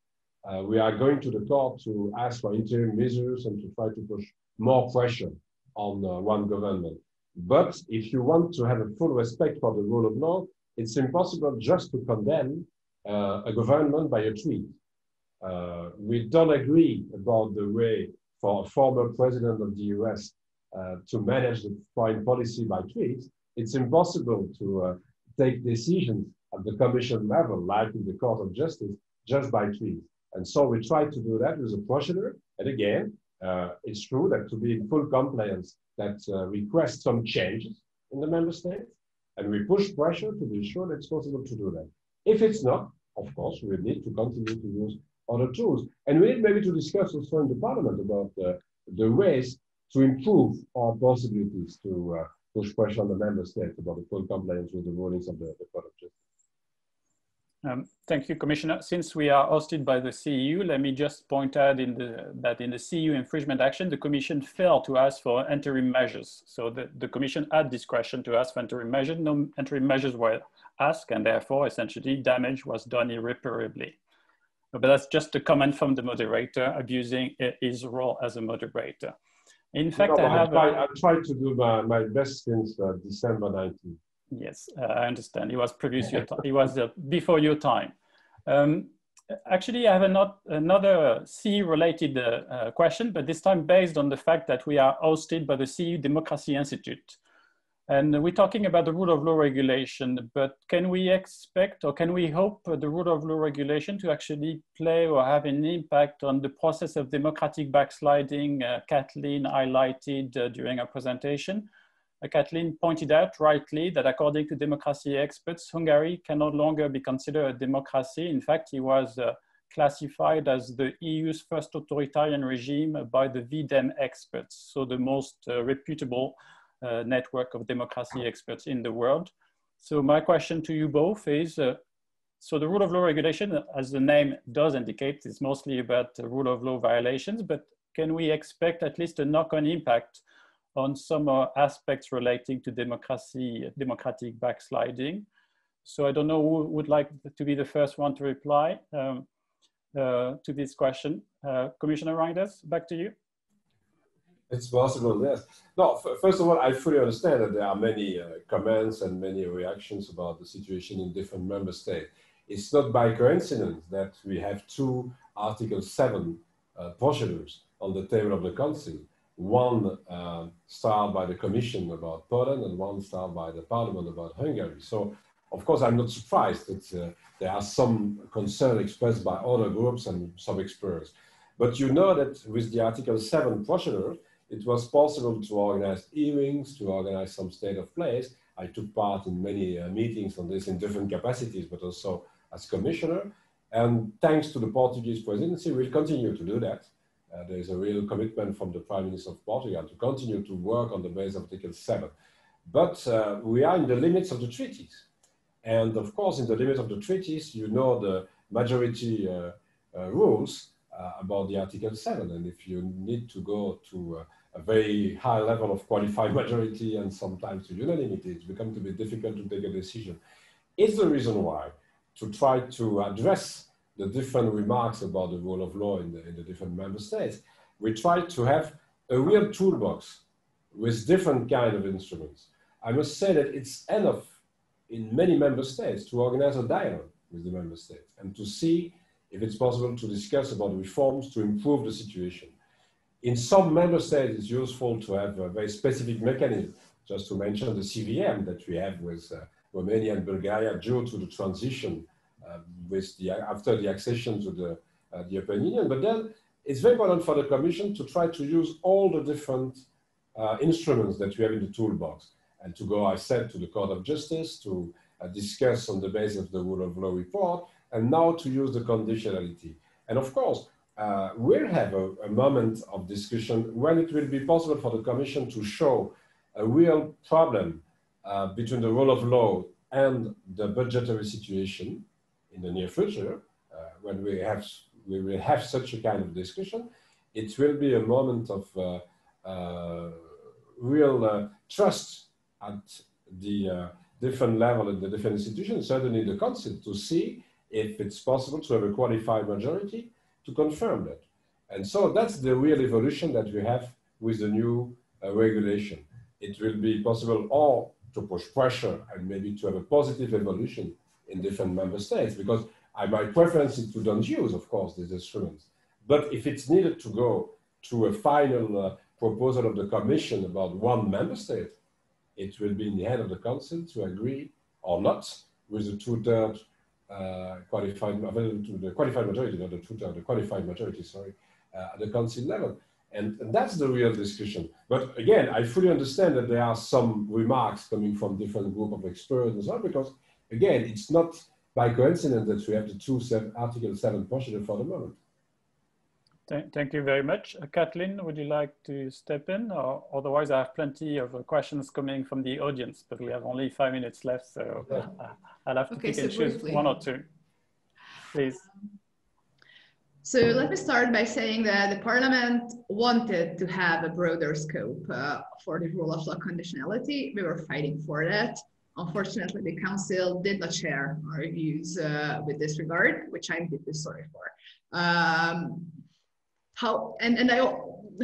uh, we are going to the court to ask for interim measures and to try to push more pressure on uh, one government. But if you want to have a full respect for the rule of law, it's impossible just to condemn uh, a government by a tweet. Uh, we don't agree about the way for a former president of the US uh, to manage the foreign policy by tweets, it's impossible to uh, take decisions at the commission level, like in the Court of Justice, just by tweets. And so we try to do that with a procedure. And again, uh, it's true that to be in full compliance, that uh, requests some changes in the member states, and we push pressure to be sure that it's possible to do that. If it's not, of course, we need to continue to use other tools. And we need maybe to discuss also in the parliament about uh, the ways to improve our possibilities to uh, push pressure on the member states about the full compliance with the rulings of the, the Court of Justice. Um, thank you, Commissioner. Since we are hosted by the CEU, let me just point out in the, that in the CEU infringement action, the Commission failed to ask for interim measures. So the, the Commission had discretion to ask for interim measures. No interim measures were asked, and therefore, essentially, damage was done irreparably. But that's just a comment from the moderator abusing his role as a moderator. In fact, no, I have. I tried to do my, my best since uh, December 19. Yes, uh, I understand. He was previous your time. He was uh, before your time. Um, actually, I have not, another CEU-related uh, uh, question, but this time based on the fact that we are hosted by the CEU Democracy Institute. And we're talking about the rule of law regulation, but can we expect or can we hope the rule of law regulation to actually play or have an impact on the process of democratic backsliding uh, Katalin highlighted uh, during her presentation? Katalin pointed out rightly that according to democracy experts, Hungary can no longer be considered a democracy. In fact, it was uh, classified as the EU's first authoritarian regime by the V-Dem experts, so the most uh, reputable uh, network of democracy experts in the world. So my question to you both is, uh, so the rule of law regulation, as the name does indicate, is mostly about rule of law violations, but can we expect at least a knock-on impact on some uh, aspects relating to democracy, democratic backsliding? So I don't know who would like to be the first one to reply um, uh, to this question. Uh, Commissioner Reynders, back to you. It's possible, yes. No, first of all, I fully understand that there are many uh, comments and many reactions about the situation in different member states. It's not by coincidence that we have two Article 7 uh, procedures on the table of the Council. One uh, started by the Commission about Poland and one started by the Parliament about Hungary. So, of course, I'm not surprised that uh, there are some concern expressed by other groups and some experts. But you know that with the Article 7 procedure, it was possible to organize hearings, to organize some state of place. I took part in many uh, meetings on this in different capacities, but also as commissioner. And thanks to the Portuguese presidency, we'll continue to do that. Uh, there is a real commitment from the Prime Minister of Portugal to continue to work on the basis of Article 7. But uh, we are in the limits of the treaties. And of course, in the limits of the treaties, you know the majority uh, uh rules uh, about the Article 7. And if you need to go to a very high level of qualified majority and sometimes to unanimity, it's become to be difficult to take a decision. It's the reason why to try to address the different remarks about the rule of law in the, in the different member states, we try to have a real toolbox with different kind of instruments. I must say that it's enough in many member states to organize a dialogue with the member states and to see if it's possible to discuss about reforms to improve the situation. In some member states, it's useful to have a very specific mechanism, just to mention the CVM that we have with uh, Romania and Bulgaria due to the transition with the, after the accession to the, uh, the European Union. But then it's very important for the Commission to try to use all the different uh, instruments that we have in the toolbox and to go, I said, to the Court of Justice to uh, discuss on the basis of the rule of law report and now to use the conditionality. And of course, uh, we'll have a, a, moment of discussion when it will be possible for the Commission to show a real problem uh, between the rule of law and the budgetary situation in the near future, uh, when we have we will have such a kind of discussion, it will be a moment of uh, uh, real trust at the different level in the different institutions, certainly the Council, to see if it's possible to have a qualified majority to confirm that. And so that's the real evolution that we have with the new uh, regulation. It will be possible or to push pressure and maybe to have a positive evolution in different member states because I, my preference is to don't use, of course, these instruments. But if it's needed to go to a final uh, proposal of the Commission about one member state, it will be in the hand of the Council to agree or not with the two-third uh, qualified, the qualified majority, not the two-third, the qualified majority, sorry, uh, at the Council level. And, and, that's the real discussion. But again, I fully understand that there are some remarks coming from different group of experts as well, because again, it's not by coincidence that we have the two seven, Article 7 procedure for the moment. Thank you very much. Uh, Katalin, would you like to step in? Or otherwise, I have plenty of uh, questions coming from the audience, but we have only five minutes left, so uh, I'll have to okay, pick so and choose one or two. Please. So let me start by saying that the Parliament wanted to have a broader scope uh, for the rule of law conditionality. We were fighting for that. Unfortunately, the Council did not share our views uh, with this regard, which I'm deeply sorry for. Um, how and, and I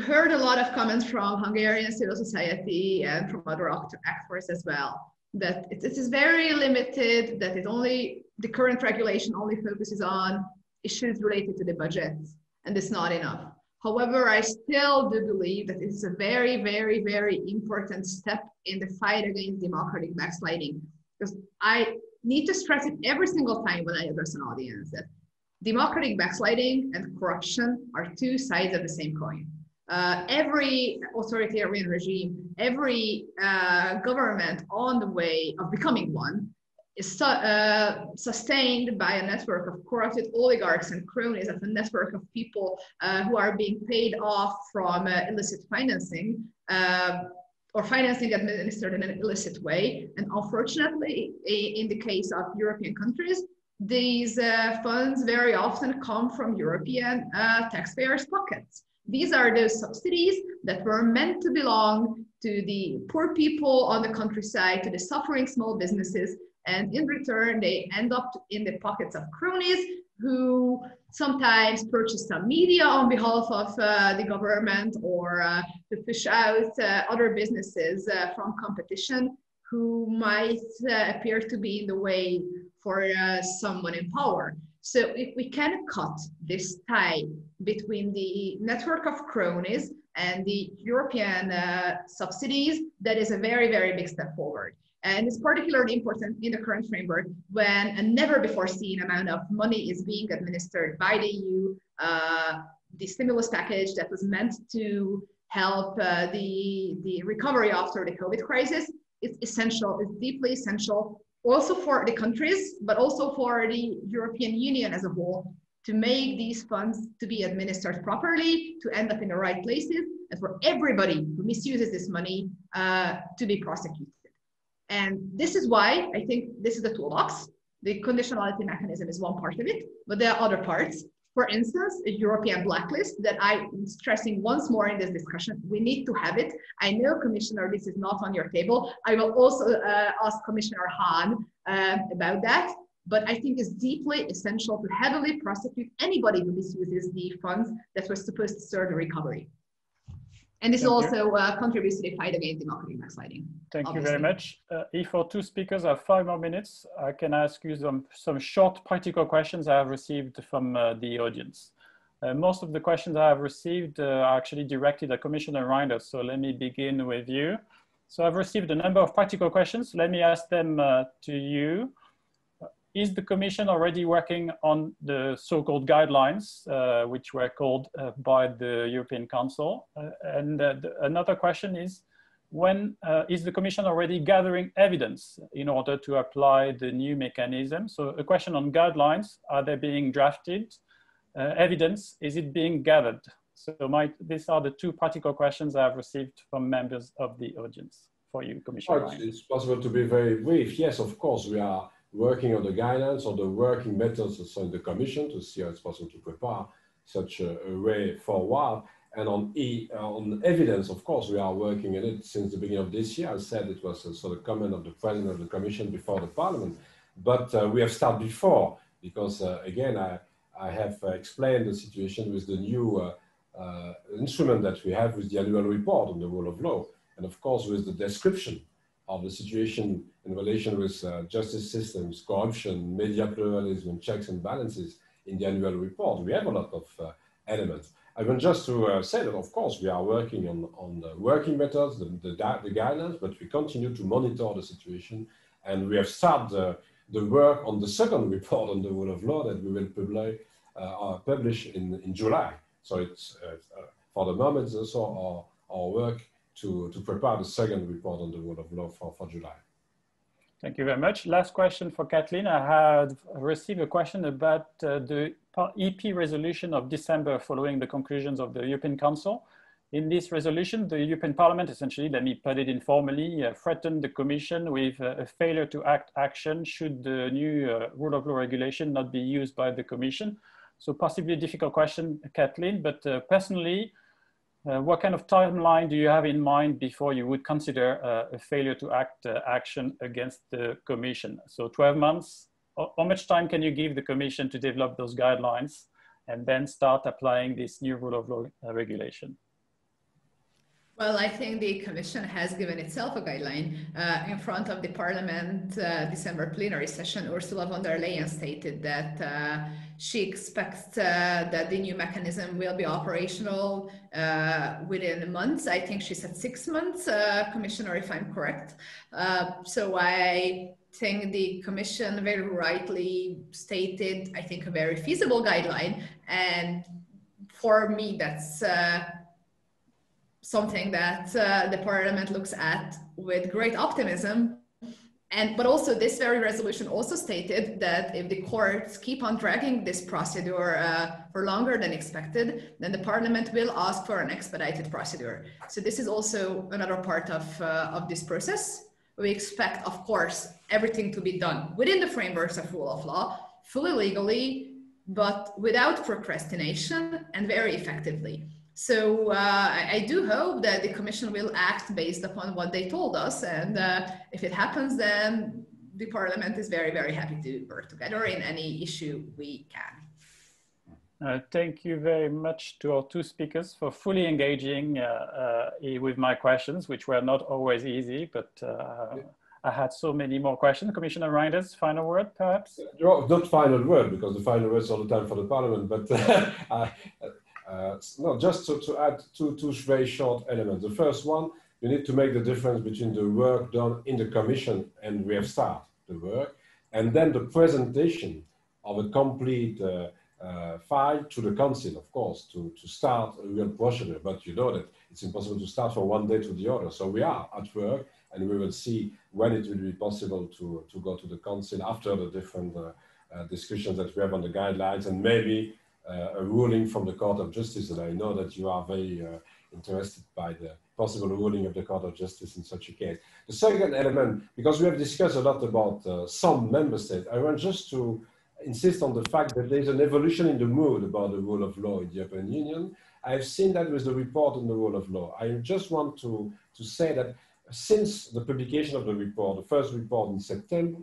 heard a lot of comments from Hungarian civil society and from other actors as well that it, it is very limited, that it only the current regulation only focuses on issues related to the budget, and it's not enough. However, I still do believe that it's a very, very, very important step in the fight against democratic backsliding. Because I need to stress it every single time when I address an audience that democratic backsliding and corruption are two sides of the same coin. Uh, every authoritarian regime, every uh, government on the way of becoming one is uh, sustained by a network of corrupted oligarchs and cronies of a network of people uh, who are being paid off from uh, illicit financing uh, or financing administered in an illicit way. And unfortunately, in the case of European countries, these uh, funds very often come from European uh, taxpayers' pockets. These are those subsidies that were meant to belong to the poor people on the countryside, to the suffering small businesses, and in return, they end up in the pockets of cronies who sometimes purchase some media on behalf of uh, the government or uh, to push out uh, other businesses uh, from competition who might uh, appear to be in the way for uh, someone in power. So if we can cut this tie between the network of cronies and the European subsidies, that is a very, very big step forward. And it's particularly important in the current framework when a never before seen amount of money is being administered by the EU. Uh, the stimulus package that was meant to help uh, the, the recovery after the COVID crisis is essential, it's deeply essential also for the countries, but also for the European Union as a whole to make these funds to be administered properly, to end up in the right places, and for everybody who misuses this money uh, to be prosecuted. And this is why I think this is the toolbox. The conditionality mechanism is one part of it, but there are other parts. For instance, a European blacklist that I'm stressing once more in this discussion. We need to have it. I know, Commissioner, this is not on your table. I will also uh, ask Commissioner Hahn uh, about that. But I think it's deeply essential to heavily prosecute anybody who misuses the funds that were supposed to serve the recovery. And this Thank also uh, contributes to the fight against democratic backsliding. Thank obviously. you very much. Uh, if our two speakers have five more minutes, I can ask you some, some short practical questions I have received from uh, the audience. Uh, most of the questions I have received uh, are actually directed at Commissioner Reynders, so let me begin with you. So I've received a number of practical questions. Let me ask them uh, to you is the Commission already working on the so-called guidelines, uh, which were called uh, by the European Council? Uh, and uh, the, another question is, when uh, is the Commission already gathering evidence in order to apply the new mechanism? So a question on guidelines, are they being drafted? Uh, evidence, is it being gathered? So my, these are the two practical questions I have received from members of the audience for you, Commissioner. It's possible to be very brief. Yes, of course, we are working on the guidance or the working methods in the Commission to see how it's possible to prepare such a, a way forward. And on, e, on evidence, of course, we are working on it since the beginning of this year. I said it was a sort of comment of the President of the Commission before the Parliament. But uh, we have started before because, uh, again, I, I have uh, explained the situation with the new uh, uh, instrument that we have with the annual report on the rule of law. And of course, with the description of the situation in relation with uh, justice systems, corruption, media pluralism, checks and balances in the annual report. We have a lot of uh, elements. I want just to uh, say that, of course, we are working on, on the working methods, the, the, the, guidelines, but we continue to monitor the situation. And we have started the work on the second report on the rule of law that we will publish, uh, publish in, in July. So it's, uh, for the moment, also our, our work to, to prepare the second report on the rule of law for, for July. Thank you very much. Last question for Katalin. I had received a question about uh, the EP resolution of December following the conclusions of the European Council. In this resolution, the European Parliament essentially, let me put it informally, uh, threatened the Commission with uh, a failure to act action should the new uh, rule of law regulation not be used by the Commission. So possibly a difficult question, Katalin, but uh, personally, uh, what kind of timeline do you have in mind before you would consider uh, a failure to act uh, action against the Commission? So 12 months, how much time can you give the Commission to develop those guidelines and then start applying this new rule of law uh, regulation? Well, I think the Commission has given itself a guideline. Uh, in front of the Parliament uh, December plenary session, Ursula von der Leyen stated that uh, she expects uh, that the new mechanism will be operational uh, within months. I think she said six months, uh, Commissioner, if I'm correct. so I think the Commission very rightly stated, I think, a very feasible guideline. And for me, that's something that uh, the parliament looks at with great optimism. And, but also this very resolution also stated that if the courts keep on dragging this procedure uh, for longer than expected, then the parliament will ask for an expedited procedure. So this is also another part of, uh, of this process. We expect, of course, everything to be done within the frameworks of rule of law, fully legally, but without procrastination and very effectively. So uh, I, do hope that the Commission will act based upon what they told us. And uh, if it happens, then the Parliament is very, very happy to work together in any issue we can. Uh, thank you very much to our two speakers for fully engaging uh, uh, with my questions, which were not always easy, but uh, I had so many more questions. Commissioner Reynders, final word, perhaps? not final word, because the final word is all the time for the Parliament, but uh, no, just to, to add two, two very short elements. The first one, you need to make the difference between the work done in the Commission and we have started the work, and then the presentation of a complete uh, uh, file to the council, of course, to, to start a real procedure. But you know that it's impossible to start from one day to the other. So we are at work and we will see when it will be possible to, to go to the council after the different uh, uh, discussions that we have on the guidelines and maybe a ruling from the Court of Justice. And I know that you are very uh, interested by the possible ruling of the Court of Justice in such a case. The second element, because we have discussed a lot about uh, some member states, I want just to insist on the fact that there's an evolution in the mood about the rule of law in the European Union. I've seen that with the report on the rule of law. I just want to, to say that since the publication of the report, the first report in September,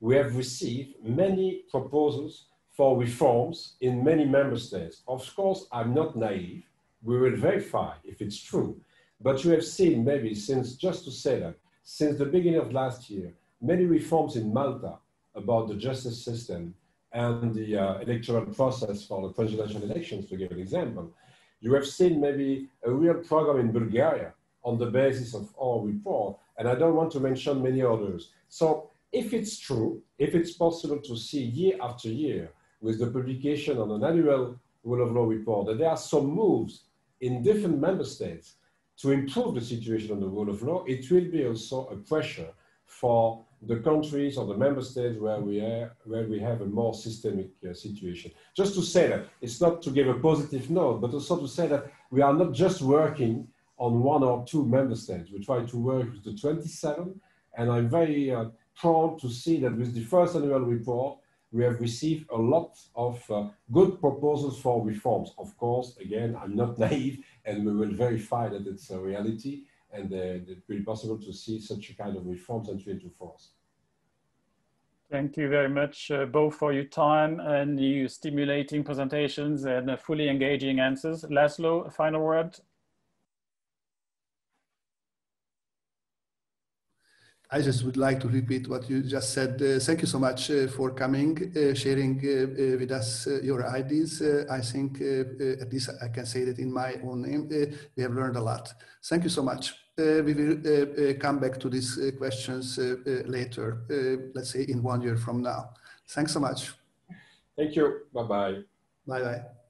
we have received many proposals for reforms in many member states. Of course, I'm not naive. We will verify if it's true. But you have seen maybe since, just to say that, since the beginning of last year, many reforms in Malta about the justice system and the uh, electoral process for the presidential elections, to give an example. You have seen maybe a real program in Bulgaria on the basis of our report, and I don't want to mention many others. So if it's true, if it's possible to see year after year with the publication on an annual rule of law report that there are some moves in different member states to improve the situation on the rule of law, it will be also a pressure for the countries or the member states where we, are, where we have a more systemic uh, situation. Just to say that, it's not to give a positive note, but also to say that we are not just working on one or two member states. We try to work with the 27, and I'm very uh, proud to see that with the first annual report, we have received a lot of uh, good proposals for reforms. Of course, again, I'm not naive, and we will verify that it's a reality and uh, it will be possible to see such a kind of reforms enter into force. Thank you very much, uh, both for your time and your stimulating presentations and uh, fully engaging answers. Laszlo, a final word? I just would like to repeat what you just said. Uh, thank you so much uh, for coming, uh, sharing uh, uh, with us uh, your ideas. I think, at least I can say that in my own name, we have learned a lot. Thank you so much. we will come back to these questions later, let's say in one year from now. Thanks so much. Thank you. Bye-bye. Bye-bye.